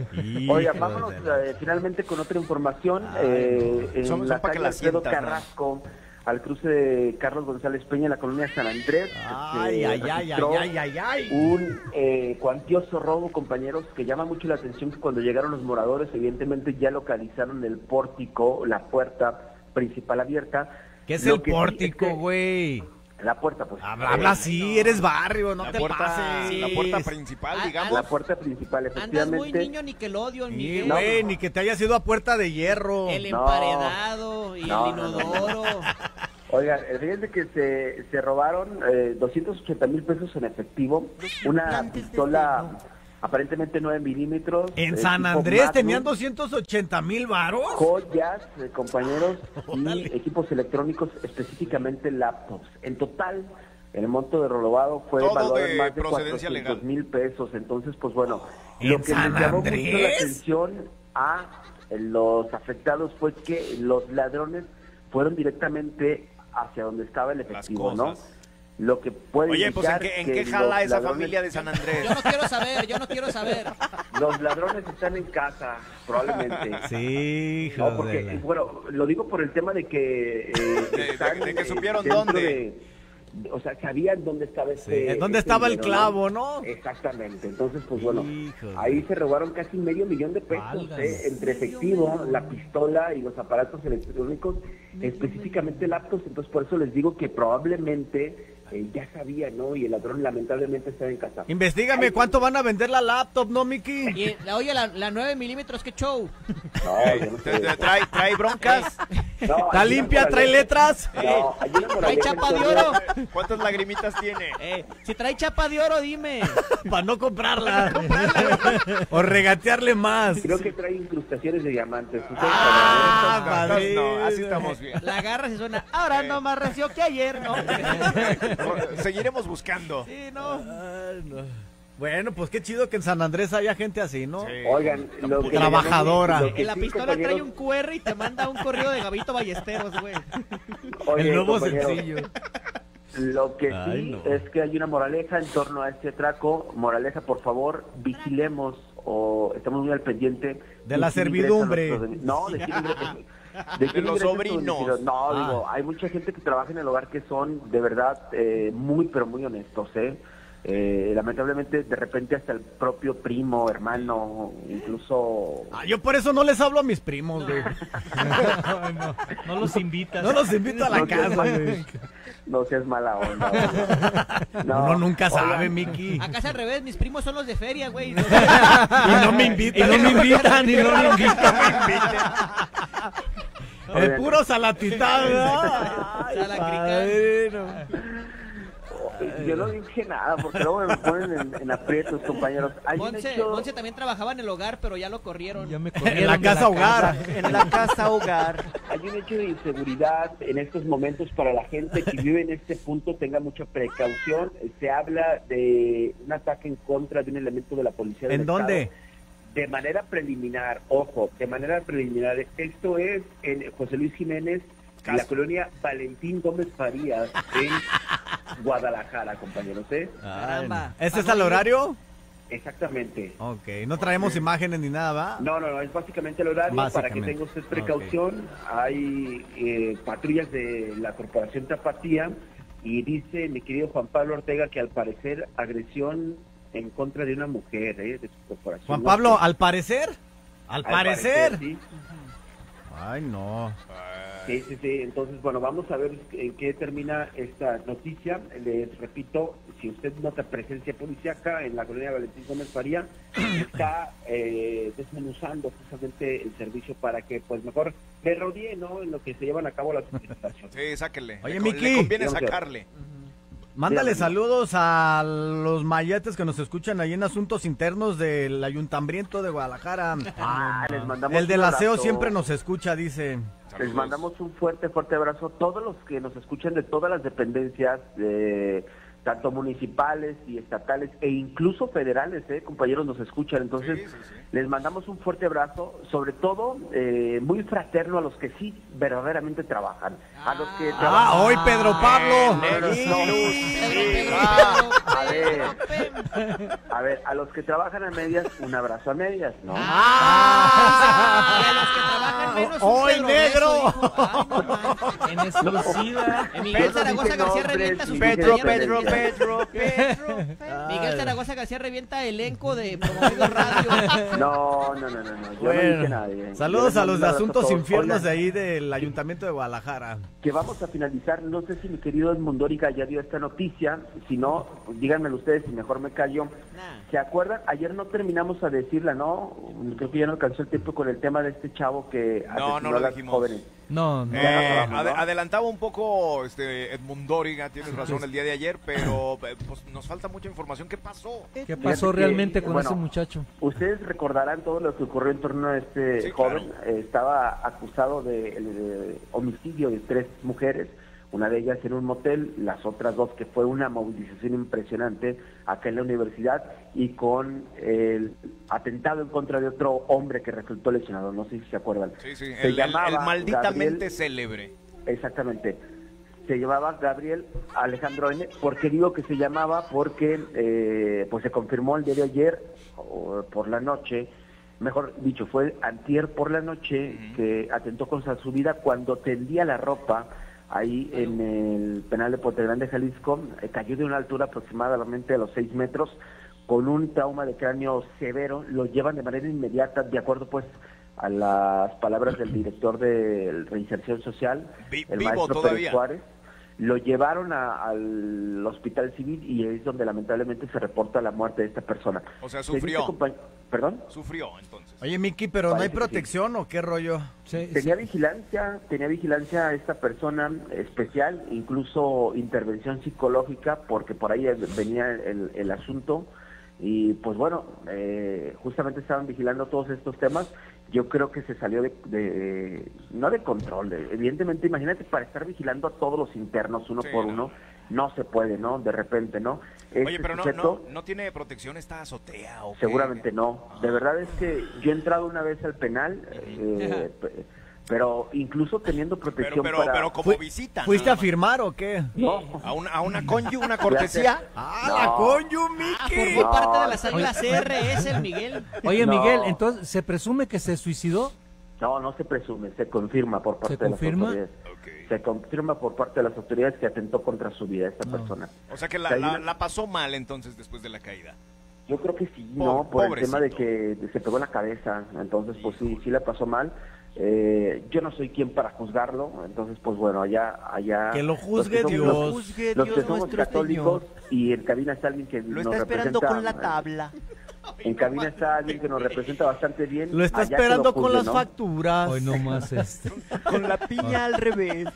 Oiga, vámonos de eh, finalmente con otra información. eh, en Son- son la que calle la Alfredo sientas, ¿no? Al cruce de Carlos González Peña en la colonia San Andrés. Ay, ay, ay, ay, un eh, cuantioso robo, compañeros, que llama mucho la atención que cuando llegaron los moradores, evidentemente ya localizaron el pórtico, la puerta principal abierta. ¿Qué es Lo el que sí es pórtico, que- güey? La puerta, pues. Habla, habla así, eres barrio, no La te puerta, pases. la puerta principal, Ah, digamos. La puerta principal, Andas muy efectivamente. niño Nickelodeon, Sí, Miguel. güey, ni que te hayas ido a puerta de hierro. El No. emparedado y No, el no, no, inodoro. Oigan, eh, fíjense que se, se robaron eh, 280 mil pesos en efectivo, una pistola aparentemente 9 milímetros. En San Andrés Magnum, tenían 280 mil varos. joyas, eh, compañeros, Órale. y equipos electrónicos, específicamente laptops. En total, el monto de robado fue Todo valor de en más de procedencia 400 legal. mil pesos. Entonces, pues bueno, ¿En lo que San les llamó mucho la Andrés? atención a los afectados fue que los ladrones fueron directamente hacia donde estaba el efectivo, ¿no? Lo que puede Oye, pues ¿en qué, en que qué jala esa ladrones- familia de San Andrés? Yo no quiero saber, yo no quiero saber. Los ladrones están en casa, probablemente. Sí, hijo No, porque, de la- bueno, lo digo por el tema de que... eh, De- de- están, de que eh, supieron dónde. de- o sea, sabían dónde estaba este... Sí, ¿dónde este estaba el clavo, no? Exactamente. Entonces, pues bueno, Hijo de- ahí se robaron casi medio millón de pesos eh, entre efectivo, la pistola y los aparatos electrónicos, específicamente laptops. Entonces, por eso les digo que probablemente eh, ya sabían, ¿no? Y el ladrón lamentablemente estaba en casa. Investígame cuánto van a vender la laptop, ¿no, Miki? Y, la- oye, la, la 9 milímetros, qué show. No, yo no Te- sé. te- ¿Trae, trae broncas? No, ¿Está limpia? ¿Trae letras? No, ¿Trae chapa de oro? ¿Cuántas lagrimitas tiene? Eh, si trae chapa de oro, dime. Para no comprarla. o regatearle más. Creo que trae incrustaciones de diamantes. ¿Ustedes Ah, padre. no, así estamos bien. La agarras y suena, ahora no más recio que ayer, ¿no? Seguiremos buscando. Sí, no. Bueno, pues qué chido que en San Andrés haya gente así, ¿no? Sí. Oigan, lo que Trabajadora. lo que En la sí, pistola trae un QR y te manda un corrido de Gabito Ballesteros, güey. oye, el nuevo sencillo. Lo que Ay, sí no. es que hay una moraleja en torno a este atraco. Moraleja, por favor, vigilemos o estamos muy al pendiente De la servidumbre. nuestros No, de de los sobrinos. No, Ah. digo, hay mucha gente que trabaja en el hogar que son de verdad eh, muy, pero muy honestos, ¿eh? Eh, lamentablemente, de repente hasta el propio primo, hermano, incluso Ah, yo por eso no les hablo a mis primos, güey. no, no los invitas. No los invito a la No seas casa, güey. No seas mala onda. güey. No, Uno nunca sabe, Miki. Acá es al revés, mis primos son los de feria, güey. Y no me invitan. Y no me invitan, y no me invitan. El puro padrino. Yo no dije nada porque luego me ponen en, en aprietos, compañeros. Monse, hecho- Monse también trabajaba en el hogar, pero ya lo corrieron. Ya me En corrieron la de casa hogar. En la casa hogar. Hay un hecho de inseguridad en estos momentos para la gente que vive en este punto, tenga mucha precaución. Se habla de un ataque en contra de un elemento de la policía. del ¿En dónde? Estado. De manera preliminar, ojo, de manera preliminar. Esto es en José Luis Jiménez, en la colonia Valentín Gómez Farías, en Guadalajara, compañeros. ¿eh? Caramba. ¿Este es el horario? Exactamente. Ok, no traemos imágenes ni nada, ¿va? No, no, no, es básicamente el horario para que tenga usted precaución. Hay eh, patrullas de la Corporación Tapatía y dice mi querido Juan Pablo Ortega que al parecer agresión en contra de una mujer eh, de su corporación. Juan Pablo, al parecer. Al, Al parecer. sí. Ay, no. Sí, sí, sí. Entonces, bueno, vamos a ver en qué termina esta noticia. Les repito, si usted nota presencia policíaca en la colonia Valentín Gómez Faría, está eh, desmenuzando justamente el servicio para que, pues, mejor le rodee, ¿no? En lo que se llevan a cabo las manifestaciones. Sí, sáquenle. Oye, le, Miki. le conviene a ver. Mándale Dígame. saludos a los mayetes que nos escuchan ahí en asuntos internos del ayuntamiento de Guadalajara. Ah, les mandamos El del aseo siempre nos escucha, dice. Les mandamos un fuerte, fuerte abrazo a todos los que nos escuchan de todas las dependencias, eh, tanto municipales y estatales e incluso federales, eh, compañeros, nos escuchan. Entonces, Sí, sí, sí. les mandamos un fuerte abrazo, sobre todo eh, muy fraterno a los que sí verdaderamente trabajan. A los que Ah, trabajan. hoy Pedro Pablo. Ah, a ver. A ver, a los que trabajan a medias, un abrazo a medias, ¿no? Ah, y a los que trabajan menos un hoy negro. Ay, no. En exclusiva. Eh, Miguel no Zaragoza dije García revienta sus dije Pedro. Pedro. Pedro, Pedro. Miguel Zaragoza García revienta elenco de promovido radio. No, no, no, no, no. Yo no dije Bueno, nada. eh. saludos a los de asuntos infiernos de ahí del ayuntamiento de Guadalajara. que vamos a finalizar. No sé si mi querido Edmundóriga ya dio esta noticia. Si no, díganmelo ustedes y mejor me callo. Nah. ¿Se acuerdan? Ayer no terminamos a decirla, ¿no? Creo que ya no alcanzó el tiempo con el tema de este chavo que No, no asesinó lo a las dijimos. jóvenes. No, no. Eh, no adelantaba un poco este Edmundóriga, tienes razón el día de ayer, pero eh, pues, nos falta mucha información. ¿Qué pasó? ¿Qué pasó Fíjate que, realmente con bueno, ese muchacho? Ustedes recordarán todo lo que ocurrió en torno a este Sí, joven. claro. Eh, estaba acusado de, de homicidio de tres mujeres, una de ellas en un motel, las otras dos que fue una movilización impresionante acá en la universidad y con el atentado en contra de otro hombre que resultó lesionado. No sé si se acuerdan. Sí, sí, Se el, el- el llamaba malditamente Gabriel- célebre. Exactamente. Se llamaba Gabriel Alejandro N. ¿Por qué digo que se llamaba? Porque eh, pues se confirmó el día de ayer o por la noche, mejor dicho, fue antier por la noche que atentó contra su vida cuando tendía la ropa ahí en el penal de Puente Grande, Jalisco. Eh, cayó de una altura aproximadamente a los seis metros con un trauma de cráneo severo. Lo llevan de manera inmediata, de acuerdo pues a las palabras del director de reinserción social, Vi- el maestro. Pérez Juárez. Lo llevaron a- al hospital civil y es donde lamentablemente se reporta la muerte de esta persona. O sea, sufrió. ¿Perdón? Sufrió entonces. Oye, Miki, pero ¿no hay sí. protección o qué rollo? Sí, Tenía sí. vigilancia, tenía vigilancia esta persona especial, incluso intervención psicológica, porque por ahí venía el, el asunto. Y pues bueno, eh, justamente estaban vigilando todos estos temas. Yo creo que se salió de, de- no de control, de- evidentemente, imagínate para estar vigilando a todos los internos uno Sí, por no. uno, no se puede, ¿no? De repente, ¿no? Oye, Este pero no, sujeto- no, no tiene protección esta azotea o? Seguramente no. De verdad es que yo he entrado una vez al penal, eh, pe- pero incluso teniendo Pero, protección pero, para... pero como Fui- visita. ¿Fuiste a firmar o qué? No. A una, a una conyu, una cortesía. ¡Ah, No. la conyu, Ah, Miki! formó parte de las águilas CRS, el Miguel. Oye, No. Miguel, entonces, ¿se presume que se suicidó? no, no se presume, se confirma por parte ¿Se de confirma? las autoridades. Se confirma por parte de las autoridades que atentó contra su vida esta persona. O sea que la, la- pasó mal entonces después de la caída. Yo creo que sí, Po- ¿no? Por el tema de que se pegó en la cabeza. Entonces, pues sí, sí la pasó mal. Eh, yo no soy quien para juzgarlo. Entonces, pues bueno, allá... allá Que lo los juzgue somos- Dios. Los, Juzgue los que somos católicos Señor. y en cabina está alguien que Lo nos está esperando representa, con la eh, tabla. En cabina está alguien que nos representa bastante bien. Lo está allá esperando lo con las ¿no? facturas. Hoy no más esto. Con la piña al revés.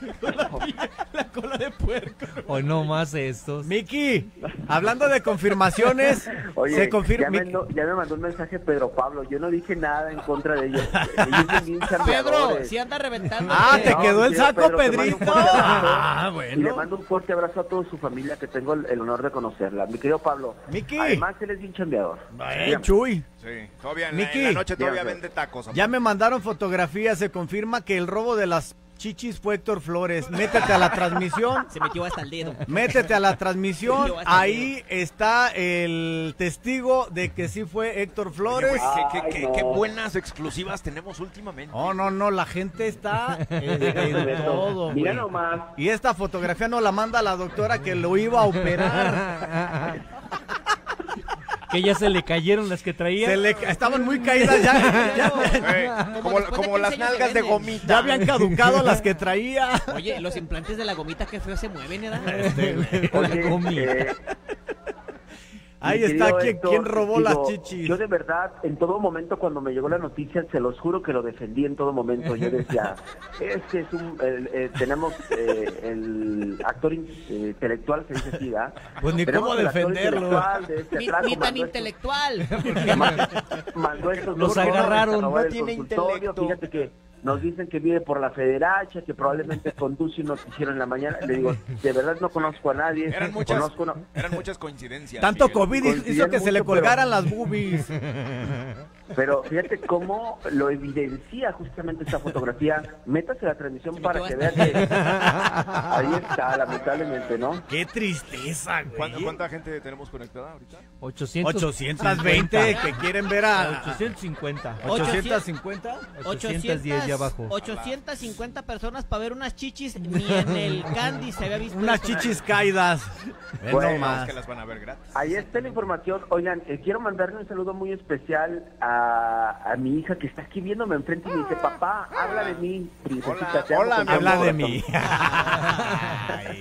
Hoy no más estos. Miki, hablando de confirmaciones, Oye, se ya, confirma. no- ya me mandó un mensaje Pedro Pablo. Yo no dije nada en contra de ellos. Ellos son bien Pedro, si anda reventando. Ah, te No, quedó el saco, Pedro, Pedrito. Ah, Y le bueno. mando un fuerte abrazo a toda su familia que tengo el, el honor de conocerla. Mi querido Pablo. Miki. Además, él es bien chambeador. Eh. Chuy, Sí, todavía en, la, en la noche todavía Dígame. vende tacos. ya me mandaron fotografías. Se confirma que el robo de las chichis fue Héctor Flores. Métete a la transmisión. Se metió hasta el dedo. Métete a la transmisión. Ahí está el testigo de que sí fue Héctor Flores. Oye, qué, qué- Ay, qué- no. qué buenas exclusivas tenemos últimamente. Oh, no, no, la gente está en, todo, Mira nomás. Y esta fotografía no la manda la doctora que lo iba a operar. que ya se le cayeron las que traía. Se le, estaban muy caídas ya. Ya, como después de como las 15 años nalgas de venden. gomita. ya habían caducado las que traía. Oye, los implantes de la gomita que feo se mueven, ¿verdad? Oye, eh, Ahí está quien, Héctor, quien robó digo, las chichis. Yo de verdad, en todo momento cuando me llegó la noticia, se los juro que lo defendí en todo momento. Yo decía, este es un, el- eh, tenemos eh, el actor in- eh, intelectual, se dice así, ¿verdad? Pues ni Tenemos cómo defenderlo. de este Ni, tan estos- intelectual. mandó estos Los agarraron, no tiene consultorio. intelecto. Fíjate que nos dicen que vive por la Federacha, que probablemente conduce un noticiero en la mañana. Le digo, de verdad no conozco a nadie. Eran muchas, Conozco una- eran muchas coincidencias. Tanto Miguel. COVID hizo que se le mucho, pero- colgaran las boobies. Pero fíjate cómo lo evidencia justamente esta fotografía. Métase la transmisión para que vea que ahí está, lamentablemente, ¿no? Qué tristeza, ¿Cuánta, güey. cuánta gente tenemos conectada ahorita? 800, 820 que quieren ver a 850. 850. 810 abajo. 850 personas para ver unas chichis, ni en el Candy se había visto. Unas chichis caídas. Bueno, nomás. que las van a ver gratis. Ahí está la información. Oigan, eh, quiero mandarle un saludo muy especial a, a mi hija que está aquí viéndome enfrente y me dice, papá, habla de mí, princesita. Hola, hola, Habla de corazón". mí.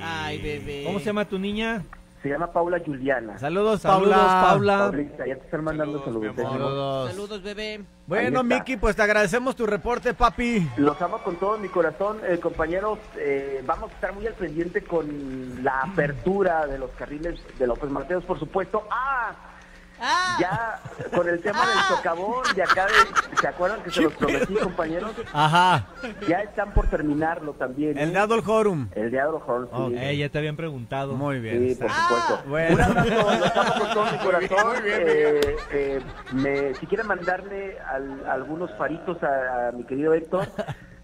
Ay, bebé. ¿Cómo se llama tu niña? Se llama Paula Juliana. Saludos, Saludos, Paula. Paula. Paulita, ya te están mandando Saludos, saludos. Saludos. Saludos, bebé. Bueno. Miki, pues te agradecemos tu reporte, papi. Los amo con todo mi corazón, eh, compañeros. eh, vamos a estar muy al pendiente con la apertura de los carriles de López Mateos, por supuesto. ¡Ah! Ah, Ya con el tema del socavón de acá de, ¿se acuerdan que se los prometí, compañeros? Ajá. Ya están por terminarlo también. El ¿eh? de Adol Horum. El de Adro Horn, sí. Ok. Eh, ya te habían preguntado. Muy bien. Sí, por supuesto. Bueno. Un abrazo, los amo con todo mi corazón. Eh, eh, me- si quieren mandarle al- algunos faritos a, a mi querido Héctor,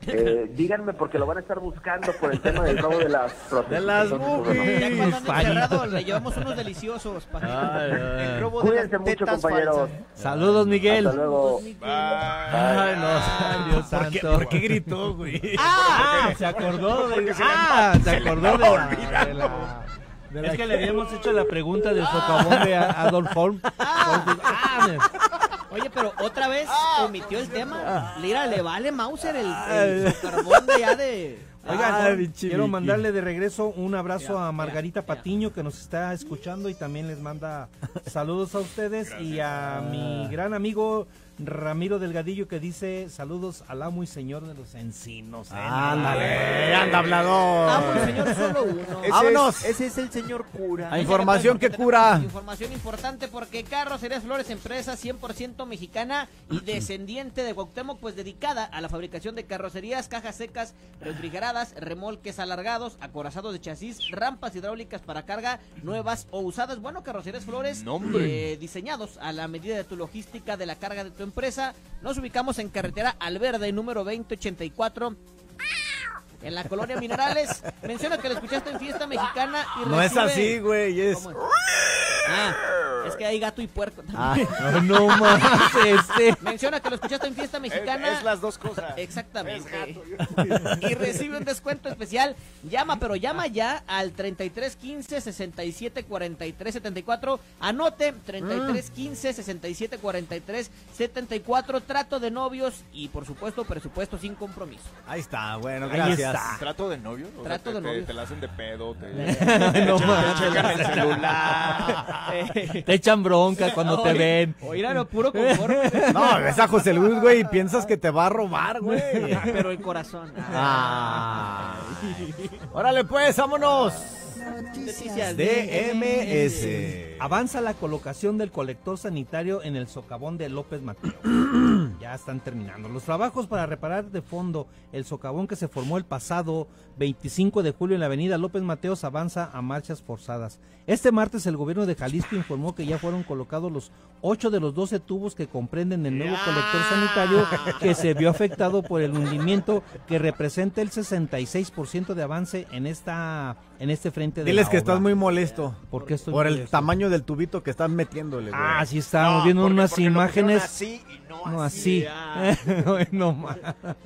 eh, díganme porque lo van a estar buscando por el tema del robo de las De las Entonces, pues, bueno. ya cuando ande Fallito. encerrado le llevamos unos deliciosos. Ay, ay. El robo de Cuídense las mucho, compañeros. falsas. Saludos, Miguel. Hasta luego. Ay, no. Dios ¿Por qué, santo. ¿Por qué gritó, güey? Ah, se acordó de Ah, se acordó de la, de la- Es que le habíamos hecho la pregunta del socavón de A- Adolf Holm. Ah, Oye, pero otra vez omitió el tema. Mira, le vale Mauser el, Ay. el carbón de ya de. Oigan, quiero mandarle de regreso un abrazo a Margarita Patiño que nos está escuchando y también les manda saludos a ustedes y a mi gran amigo Ramiro Delgadillo que dice saludos al amo y señor de los encinos. ¿eh? Ándale, anda hablador. Amo el señor solo uno. Ese Vámonos. es- ese es el señor cura. A información que cura. Información importante porque Carrocerías Flores, empresa 100% mexicana y descendiente de Cuauhtémoc, pues dedicada a la fabricación de carrocerías, cajas secas, refrigeradas, remolques alargados, acorazados de chasis, rampas hidráulicas para carga, nuevas o usadas. Bueno, Carrocerías Flores, eh, diseñados a la medida de tu logística de la carga de tu empresa. Nos ubicamos en carretera Alverde, número 2084. En la colonia Minerales, menciona que lo escuchaste en fiesta mexicana y No es así, güey. Es. ¿Cómo es? Ah, es que hay gato y puerco también. Ah, No, no más este. Menciona que lo escuchaste en fiesta Es, mexicana. es las dos cosas. Exactamente. y recibe un descuento especial. Llama, pero llama ya al 33 15 67 43 74. Anote 33 15 67 43 74. Trato de novios y, por supuesto, presupuesto sin compromiso. ahí está, bueno, gracias. ¿Trato de novio? O Trato sea, de te, te- novio. Te, la hacen de pedo, te, No te más. checan el celular. Te echan bronca cuando te ven. Oigan, lo puro conforme. No, ves a José Luis, güey, y piensas que te va a robar, güey. pero el corazón. Ah. Órale, pues, vámonos. Noticias DMS. Avanza la colocación del colector sanitario en el socavón de López Mateo. ya están terminando. Los trabajos para reparar de fondo el socavón que se formó el pasado 25 de julio en la avenida López Mateos avanza a marchas forzadas. Este martes el gobierno de Jalisco informó que ya fueron colocados los 8 de los 12 tubos que comprenden el nuevo colector sanitario que se vio afectado por el hundimiento que representa el 66% de avance en esta en este frente de Diles la que obra. estás muy molesto. ¿Por qué estoy Por el molesto? tamaño del tubito que están metiéndole, güey. Ah, sí estábamos No, viendo porque- unas porque lo imágenes. así y no no así. así. no más.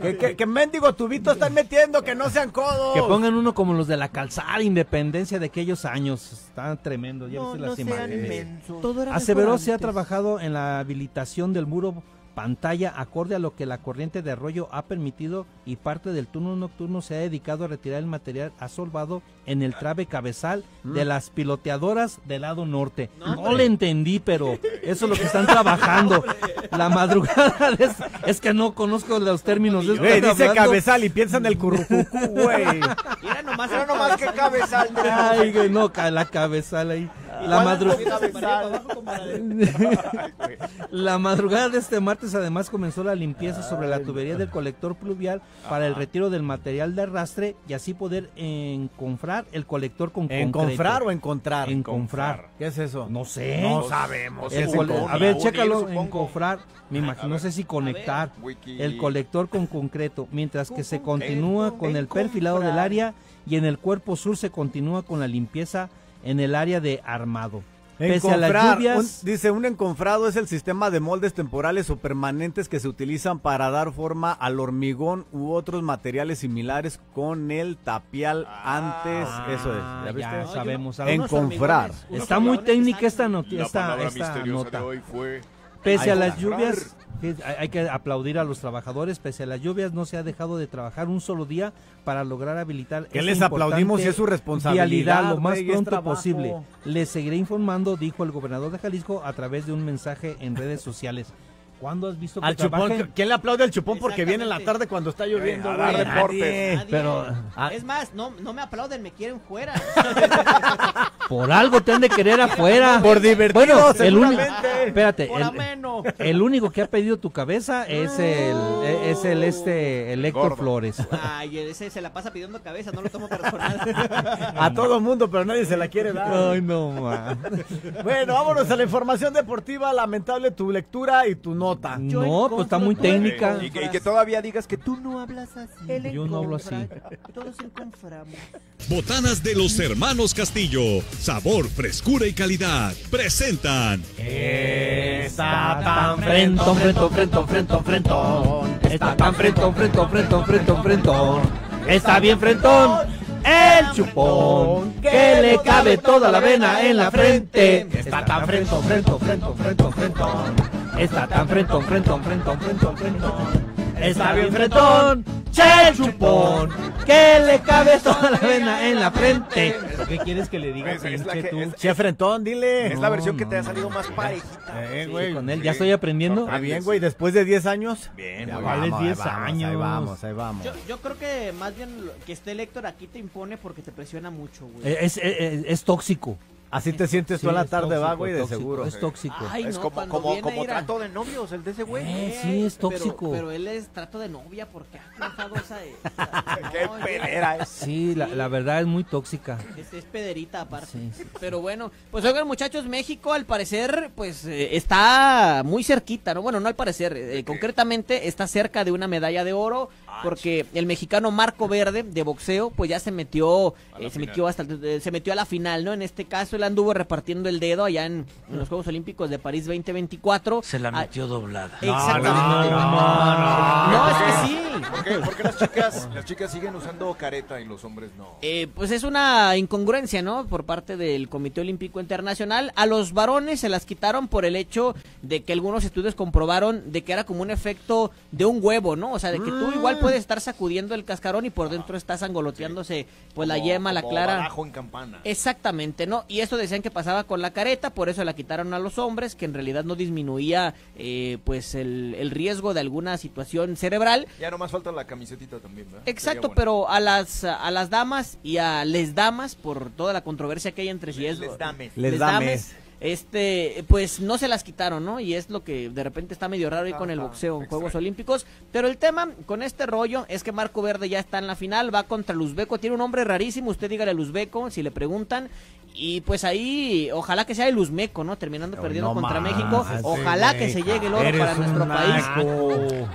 Que, que, que mendigo tubito están metiendo, que no sean codos. Que pongan uno como los de la calzada Independencia de aquellos años. Está tremendo. Ya No, viste no las sean imágenes. Todo era Aseveró se ha trabajado en la habilitación del muro pantalla acorde a lo que la corriente de arroyo ha permitido y parte del turno nocturno se ha dedicado a retirar el material asolvado en el trave cabezal de las piloteadoras del lado norte. No, le entendí, pero eso es lo que están trabajando. La madrugada de es, es que no conozco los términos de Güey, dice hablando. cabezal y piensa en el currucucú, güey. Mira nomás, Pero nomás que cabezal Ay, güey, no, la cabezal ahí. La madrugada. La madrugada de este martes además comenzó la limpieza sobre la tubería del colector pluvial para el retiro del material de arrastre y así poder enconfrar el colector con ¿Enconfrar o encontrar? Enconfrar. ¿Qué es eso? No sé. No sabemos. A ver, chécalo, encofrar. Me imagino, no sé si conectar el colector con concreto, mientras que se Con- continúa con el perfilado del área y en el cuerpo sur se continúa con la limpieza en el área de armado. Pese a las Enconfrar, lluvias, un- dice, un enconfrado es el sistema de moldes temporales o permanentes que se utilizan para dar forma al hormigón u otros materiales similares con el tapial antes. Eso es, ¿ya Ah, viste? ya sabemos. Enconfrar. Está muy técnica esta, noti- La esta, palabra esta misteriosa nota. de hoy fue Pese a las lluvias, hay que aplaudir a los trabajadores, pese a las lluvias no se ha dejado de trabajar un solo día para lograr habilitar ¿Qué esa les aplaudimos si es su responsabilidad, lo más pronto posible. Les seguiré informando, dijo el gobernador de Jalisco a través de un mensaje en redes sociales. ¿Cuándo has visto que Al chupón? ¿quién le aplaude al chupón porque viene en la tarde cuando está lloviendo? Eh, a dar reportes. Nadie. Nadie. Pero Ah. Es más, no, no me aplauden, me quieren fuera. por algo te han de querer afuera. Por divertido, Bueno, el único, espérate, Por el, el único que ha pedido tu cabeza es el, es el este, el Héctor Gordo. Flores. Ay, ese se la pasa pidiendo cabeza, no lo tomo personal. A todo mundo, pero nadie se la quiere dar. Ay, no, man. Bueno, vámonos a la información deportiva. Lamentable tu lectura y tu nota. No, pues está muy técnica. Y que, y que todavía digas que tú no hablas así. Yo no hablo así. Todos encontramos. Botanas de los hermanos Castillo. Sabor, frescura y calidad. Presentan. Está tan Frentón, frentón, frentón, frentón, frentón. Está tan frentón, frentón, frentón, frentón, frentón. Está bien frentón. El chupón que le cabe toda la vena en la frente. Está tan frentón, frentón, frentón, frentón, frentón. Está tan frentón, frentón, frentón, frentón, frentón. Está bien frentón. Che chupón que le cabe toda la vena en la frente. ¿Qué quieres que le diga, Es- es la pinche que- tú? es- Che Frentón, dile. es la No, versión que no, te ha no. salido más parejita. Eh, Sí, güey. con él ya estoy aprendiendo. Está bien, güey, después de 10 años. Bien, Ya muy vale, vamos, 10 ahí vamos, Ahí años. vamos, ahí vamos. Yo, yo creo que más bien que esté Héctor aquí te impone porque te presiona mucho, güey. Eh, Es, es, es tóxico. Así te sientes Sí, toda la tarde, va, güey, de tóxico, seguro. Es tóxico. Ay, es no, como, como, como a- trato de novios, el de ese güey. Eh, sí, es Pero- tóxico. Pero, él es trato de novia porque ha triunfado esa. esa- Qué no, pedera es. Sí, la, la verdad es muy tóxica. Es, es pederita aparte. Sí, sí. Pero bueno, pues oigan muchachos, México al parecer pues eh, está muy cerquita, ¿no? Bueno, no al parecer, eh, concretamente está cerca de una medalla de oro porque el mexicano Marco Verde de boxeo pues ya se metió eh, se final. metió hasta se metió a la final, ¿no? En este caso él anduvo repartiendo el dedo allá en, en los Juegos Olímpicos de París 2024. Se la Ah, metió doblada. Exactamente. no, No, es que sí. ¿Por qué, por qué las, chicas, las chicas siguen usando careta y los hombres no? Eh, pues es una incongruencia, ¿no? Por parte del Comité Olímpico Internacional. A los varones se las quitaron por el hecho de que algunos estudios comprobaron de que era como un efecto de un huevo, ¿no? O sea, de que tú igual puedes estar sacudiendo el cascarón y por dentro estás angoloteándose pues la Como- yema, la clara. en campana. Exactamente, ¿no? Y eso decían que pasaba con la careta, por eso la quitaron a los hombres, que en realidad no disminuía eh, pues el, el riesgo de alguna situación cerebral. Ya nomás falta la camisetita también, ¿verdad? Exacto, bueno. pero a las a las damas y a les damas por toda la controversia que hay entre si es Les dames. Les dames. Este pues no se las quitaron, ¿no? Y es lo que de repente está medio raro ahí con el boxeo en Juegos. Olímpicos, pero el tema con este rollo es que Marco Verde ya está en la final, va contra Luzbeco, tiene un nombre rarísimo, usted dígale Luzbeco si le preguntan y pues ahí ojalá que sea el Luzmeco, ¿no? Terminando perdiendo no contra más, México, ojalá que se llegue el oro para nuestro país.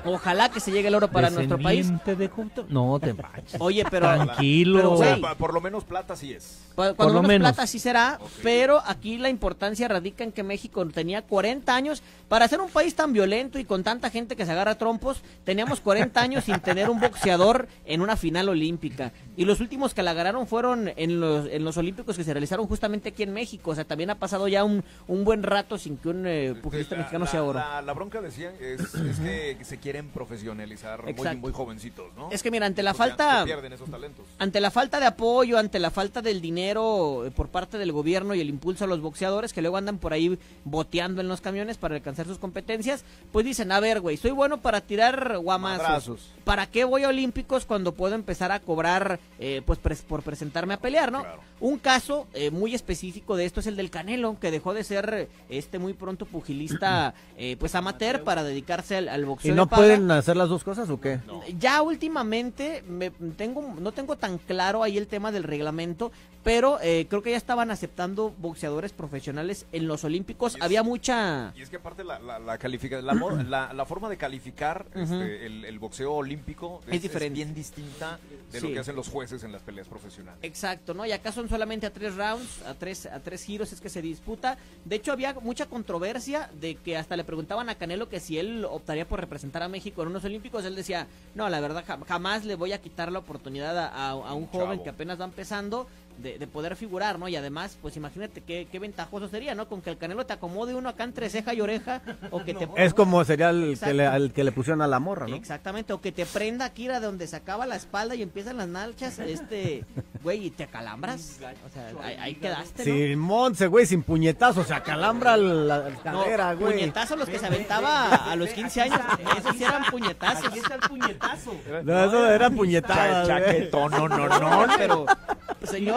Ojalá que se llegue el oro para nuestro país. De. No te manches. Oye, pero Tranquilo. pero, O sea, por lo menos plata sí es. Cuando Por lo menos menos. plata sí será, pero aquí la importancia radica en que México tenía 40 años para ser un país tan violento y con tanta gente que se agarra a trompos, teníamos 40 años sin tener un boxeador en una final olímpica. Y los últimos que la agarraron fueron en los, en los olímpicos que se realizaron justamente aquí en México. O sea, también ha pasado ya un, un buen rato sin que un eh, pugilista La- mexicano la- sea oro. La, la bronca decían es, es que se quieren profesionalizar muy, muy jovencitos, ¿no? Es que mira, ante la falta... se pierden esos talentos. Ante la falta de apoyo, ante la falta del dinero eh, por parte del gobierno y el impulso a los boxeadores que luego andan por ahí boteando en los camiones para alcanzar sus competencias, pues dicen, a ver, güey, soy bueno para tirar guamazos. Madrazos. ¿Para qué voy a Olímpicos cuando puedo empezar a cobrar eh, pues pres- por presentarme a pelear, no? Claro. Un caso eh, muy específico de esto es el del Canelo, que dejó de ser este muy pronto pugilista eh, pues amateur para dedicarse al, al boxeo. ¿Y de no paga. pueden hacer las dos cosas o qué? Ya últimamente me tengo no tengo tan claro ahí el tema del reglamento, pero eh, creo que ya estaban aceptando boxeadores profesionales en los Olímpicos. Es- Había mucha Y es que aparte la, la, la, califica- la, mo- la- la forma de calificar este, el, el boxeo olímpico Es diferente. bien distinta de Sí. lo que hacen los jueces en las peleas profesionales. Exacto, ¿no? Y acá son solamente a tres rounds, a tres, a tres giros es que se disputa. De hecho, había mucha controversia de que hasta le preguntaban a Canelo que si él optaría por representar a México en unos Olímpicos. Él decía, no, la verdad, jam- jamás le voy a quitar la oportunidad a, a- a un Un joven que apenas va empezando de, de poder figurar, ¿no? Y además, pues imagínate qué, qué ventajoso sería, ¿no? Con que el Canelo te acomode uno acá entre ceja y oreja o que te... Es como sería el que, le, al que le pusieron a la morra, ¿no? Exactamente, o que te prenda aquí a donde se acaba la espalda y empiezan las nalchas, este, güey, y te acalambras. O sea, ahí, ahí quedaste, ¿no? Simón, ese güey sin puñetazo, se acalambra la, la No, güey. puñetazos los que se aventaba a los 15 años, esos sí eran puñetazos. Aquí está el puñetazo. No, eso era güey. chaquetón, no, no, No, no. pero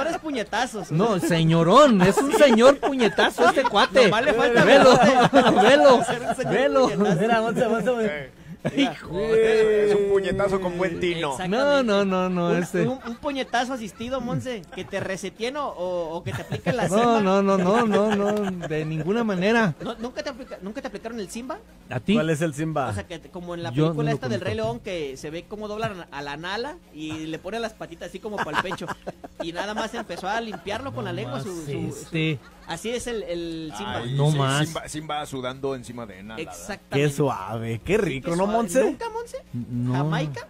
señores puñetazos. No, señorón, es un señor puñetazo este cuate. Nomás le falta velo, velo, velo. puñetazo. Mira, once, once, once. Hijo. Es un puñetazo con buen tino. No, no, no, no, Un, este. un- un puñetazo asistido, Monse, que te resetien o, o que te apliquen la No, Simba. no, no, no, no, no, de ninguna manera. No, ¿Nunca te, aplica- ¿Nunca te aplicaron el Simba? ¿A ti? ¿Cuál es el Simba? O sea, que como en la Yo película no esta del Rey. León, que se ve cómo doblan a la Nala y le pone las patitas así como para el pecho. Y nada más empezó a limpiarlo con la lengua. Su, su- su- Este. así es el, el Simba. Ay, No sí, más. Simba, Simba sudando encima de nada. Exactamente. Qué suave, qué rico, Qué ¿no. Monse? ¿Nunca, Monse? No. ¿Jamaica?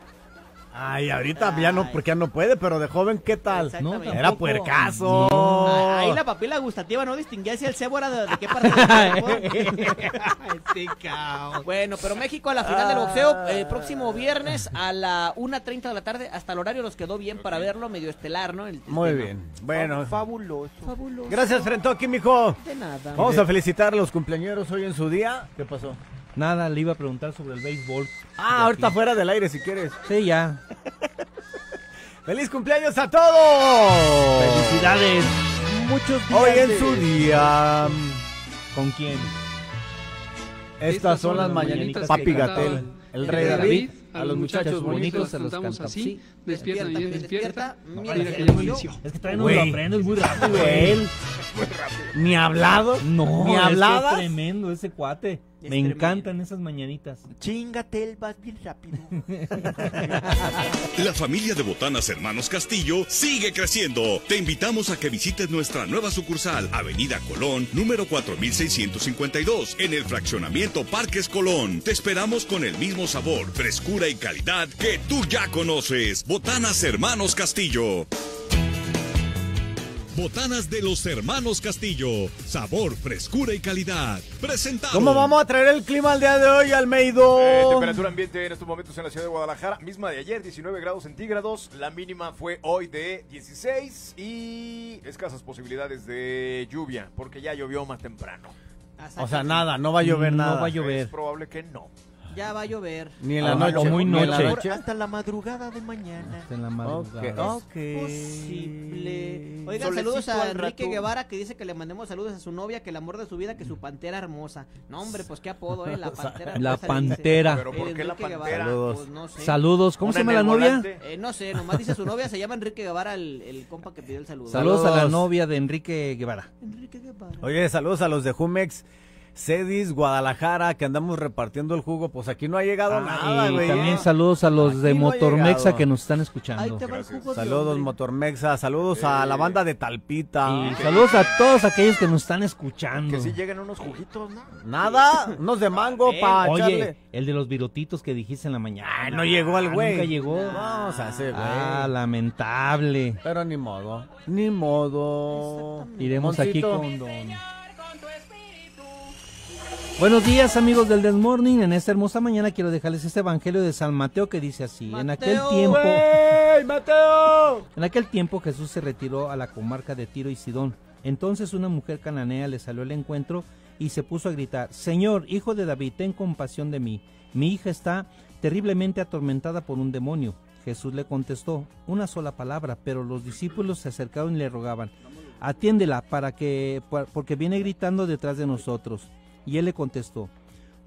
Ay, ahorita ya no, porque ya no puede, pero de joven, ¿qué tal? No, Era puercazo. Ah, Ahí la papila gustativa no distinguía si el cebo era de, de qué parte. Este. Bueno, pero México a la final del boxeo, el próximo viernes a la 1.30 de la tarde, hasta el horario nos quedó bien para verlo, medio estelar, ¿no? El- el Muy tema. bien. Bueno, Fabuloso. Fabuloso. gracias, Frentoki, mijo. De nada. Vamos a felicitar a los cumpleañeros hoy en su día. ¿Qué pasó? Nada, le iba a preguntar sobre el béisbol. Ah, ahorita fuera del aire si quieres. Sí, ya. ¡Feliz cumpleaños a todos! Felicidades. Muchos días Hoy en su día. ¿Con quién? Estas son las mañanitas, Papi Gatel, el rey David, a los muchachos bonitos se los cantamos canta. así. Sí. Despierta, mi bien, despierta. Mira, Mira que ya. Es que todavía no lo aprendes muy rápido, Güey. él. Ni hablado, No, ni es que habladas. Es tremendo ese cuate. Es Me tremendo. encantan esas mañanitas. Chingatel, vas bien rápido. La familia de Botanas Hermanos Castillo sigue creciendo. Te invitamos a que visites nuestra nueva sucursal, Avenida Colón, número 4652, en el fraccionamiento Parques Colón. Te esperamos con el mismo sabor, frescura y calidad que tú ya conoces. Botanas Hermanos Castillo. Botanas de los hermanos Castillo. Sabor, frescura y calidad. Presentado. ¿Cómo vamos a traer el clima al día de hoy, Almeido? Eh, temperatura ambiente en estos momentos en la ciudad de Guadalajara, misma de ayer, 19 grados centígrados. La mínima fue hoy de 16 y escasas posibilidades de lluvia, porque ya llovió más temprano. O sea, nada, no va a llover No nada. va a llover. Es probable que no. Ya va a llover. Ni en la Ah, noche. muy ni en la noche. Hasta la madrugada de mañana. En la madrugada. Ok, ok. Posible. Oigan, Solecito saludos a Enrique rato. Guevara que dice que le mandemos saludos a su novia, que el amor de su vida, que su pantera hermosa. No, hombre, pues qué apodo, ¿eh? La pantera La pantera. Pero ¿por qué la pantera? Guevara, Saludos. pues, no sé. Saludos. ¿Cómo se llama la novia? Eh, no sé, nomás dice su novia, se llama Enrique Guevara, el, el compa que pidió el saludo. Saludos a la Saludos. novia de Enrique Guevara. Enrique Guevara. Oye, saludos a los de Jumex, Cedis, Guadalajara, que andamos repartiendo el jugo. Pues aquí no ha llegado nada, Ah, y güey. también saludos a los de no Motormexa que nos están escuchando. Saludos. Motormexa. Saludos a la banda de Talpita. Y saludos a todos aquellos que nos están escuchando. Que si llegan unos juguitos, ¿no? Nada, unos de mango para Oye, echarle. el de los virotitos que dijiste en la mañana. Ay, no llegó el güey. Nunca llegó. Vamos a hacer, güey. Ah, lamentable. Pero ni modo. Ni modo. Iremos aquí con Don. Buenos días amigos del Desmorning. En esta hermosa mañana quiero dejarles este evangelio de San Mateo que dice así. En aquel tiempo, ¡Ey, Mateo! en aquel tiempo Jesús se retiró a la comarca de Tiro y Sidón. Entonces una mujer cananea le salió al encuentro y se puso a gritar, Señor, hijo de David, ten compasión de mí. Mi hija está terriblemente atormentada por un demonio. Jesús le contestó una sola palabra, pero los discípulos se acercaron y le rogaban, atiéndela para que, por- porque viene gritando detrás de nosotros. Y él le contestó,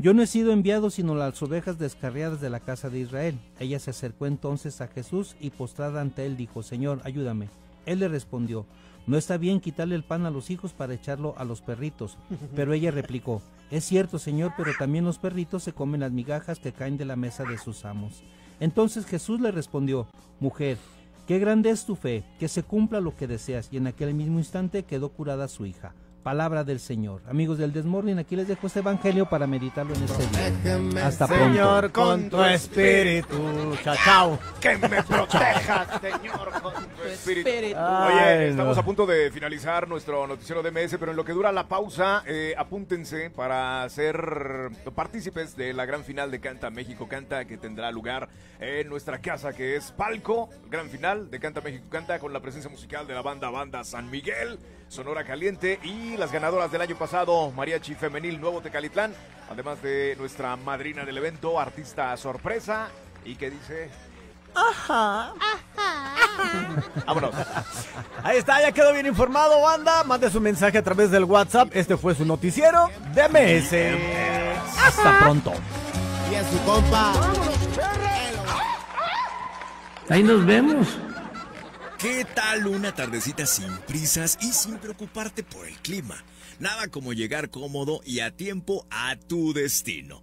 yo no he sido enviado sino las ovejas descarriadas de la casa de Israel. Ella se acercó entonces a Jesús y postrada ante él dijo, Señor, ayúdame. Él le respondió, no está bien quitarle el pan a los hijos para echarlo a los perritos. Pero ella replicó, es cierto, Señor, pero también los perritos se comen las migajas que caen de la mesa de sus amos. Entonces Jesús le respondió, mujer, qué grande es tu fe, que se cumpla lo que deseas. Y en aquel mismo instante quedó curada su hija. Palabra del Señor. Amigos del Desmorning, aquí les dejo este evangelio para meditarlo en este día. Hasta Señor, pronto. con tu espíritu. Chao, chao. Que me protejas, Señor, con tu espíritu. Oye, estamos a punto de finalizar nuestro noticiero de MS, pero en lo que dura la pausa, eh, apúntense para ser partícipes de la gran final de Canta México Canta que tendrá lugar en nuestra casa, que es Palco, gran final de Canta México Canta con la presencia musical de la banda Banda San Miguel, Sonora Caliente y las ganadoras del año pasado, Mariachi Femenil Nuevo Tecalitlán, además de nuestra madrina del evento, artista sorpresa, y que dice... Vámonos. Ahí está, ya quedó bien informado, banda. Mande su mensaje a través del WhatsApp. Este fue su noticiero de MS. Hasta pronto. Y a su compa. Ahí nos vemos. ¿Qué tal una tardecita sin prisas y sin preocuparte por el clima? Nada como llegar cómodo y a tiempo a tu destino.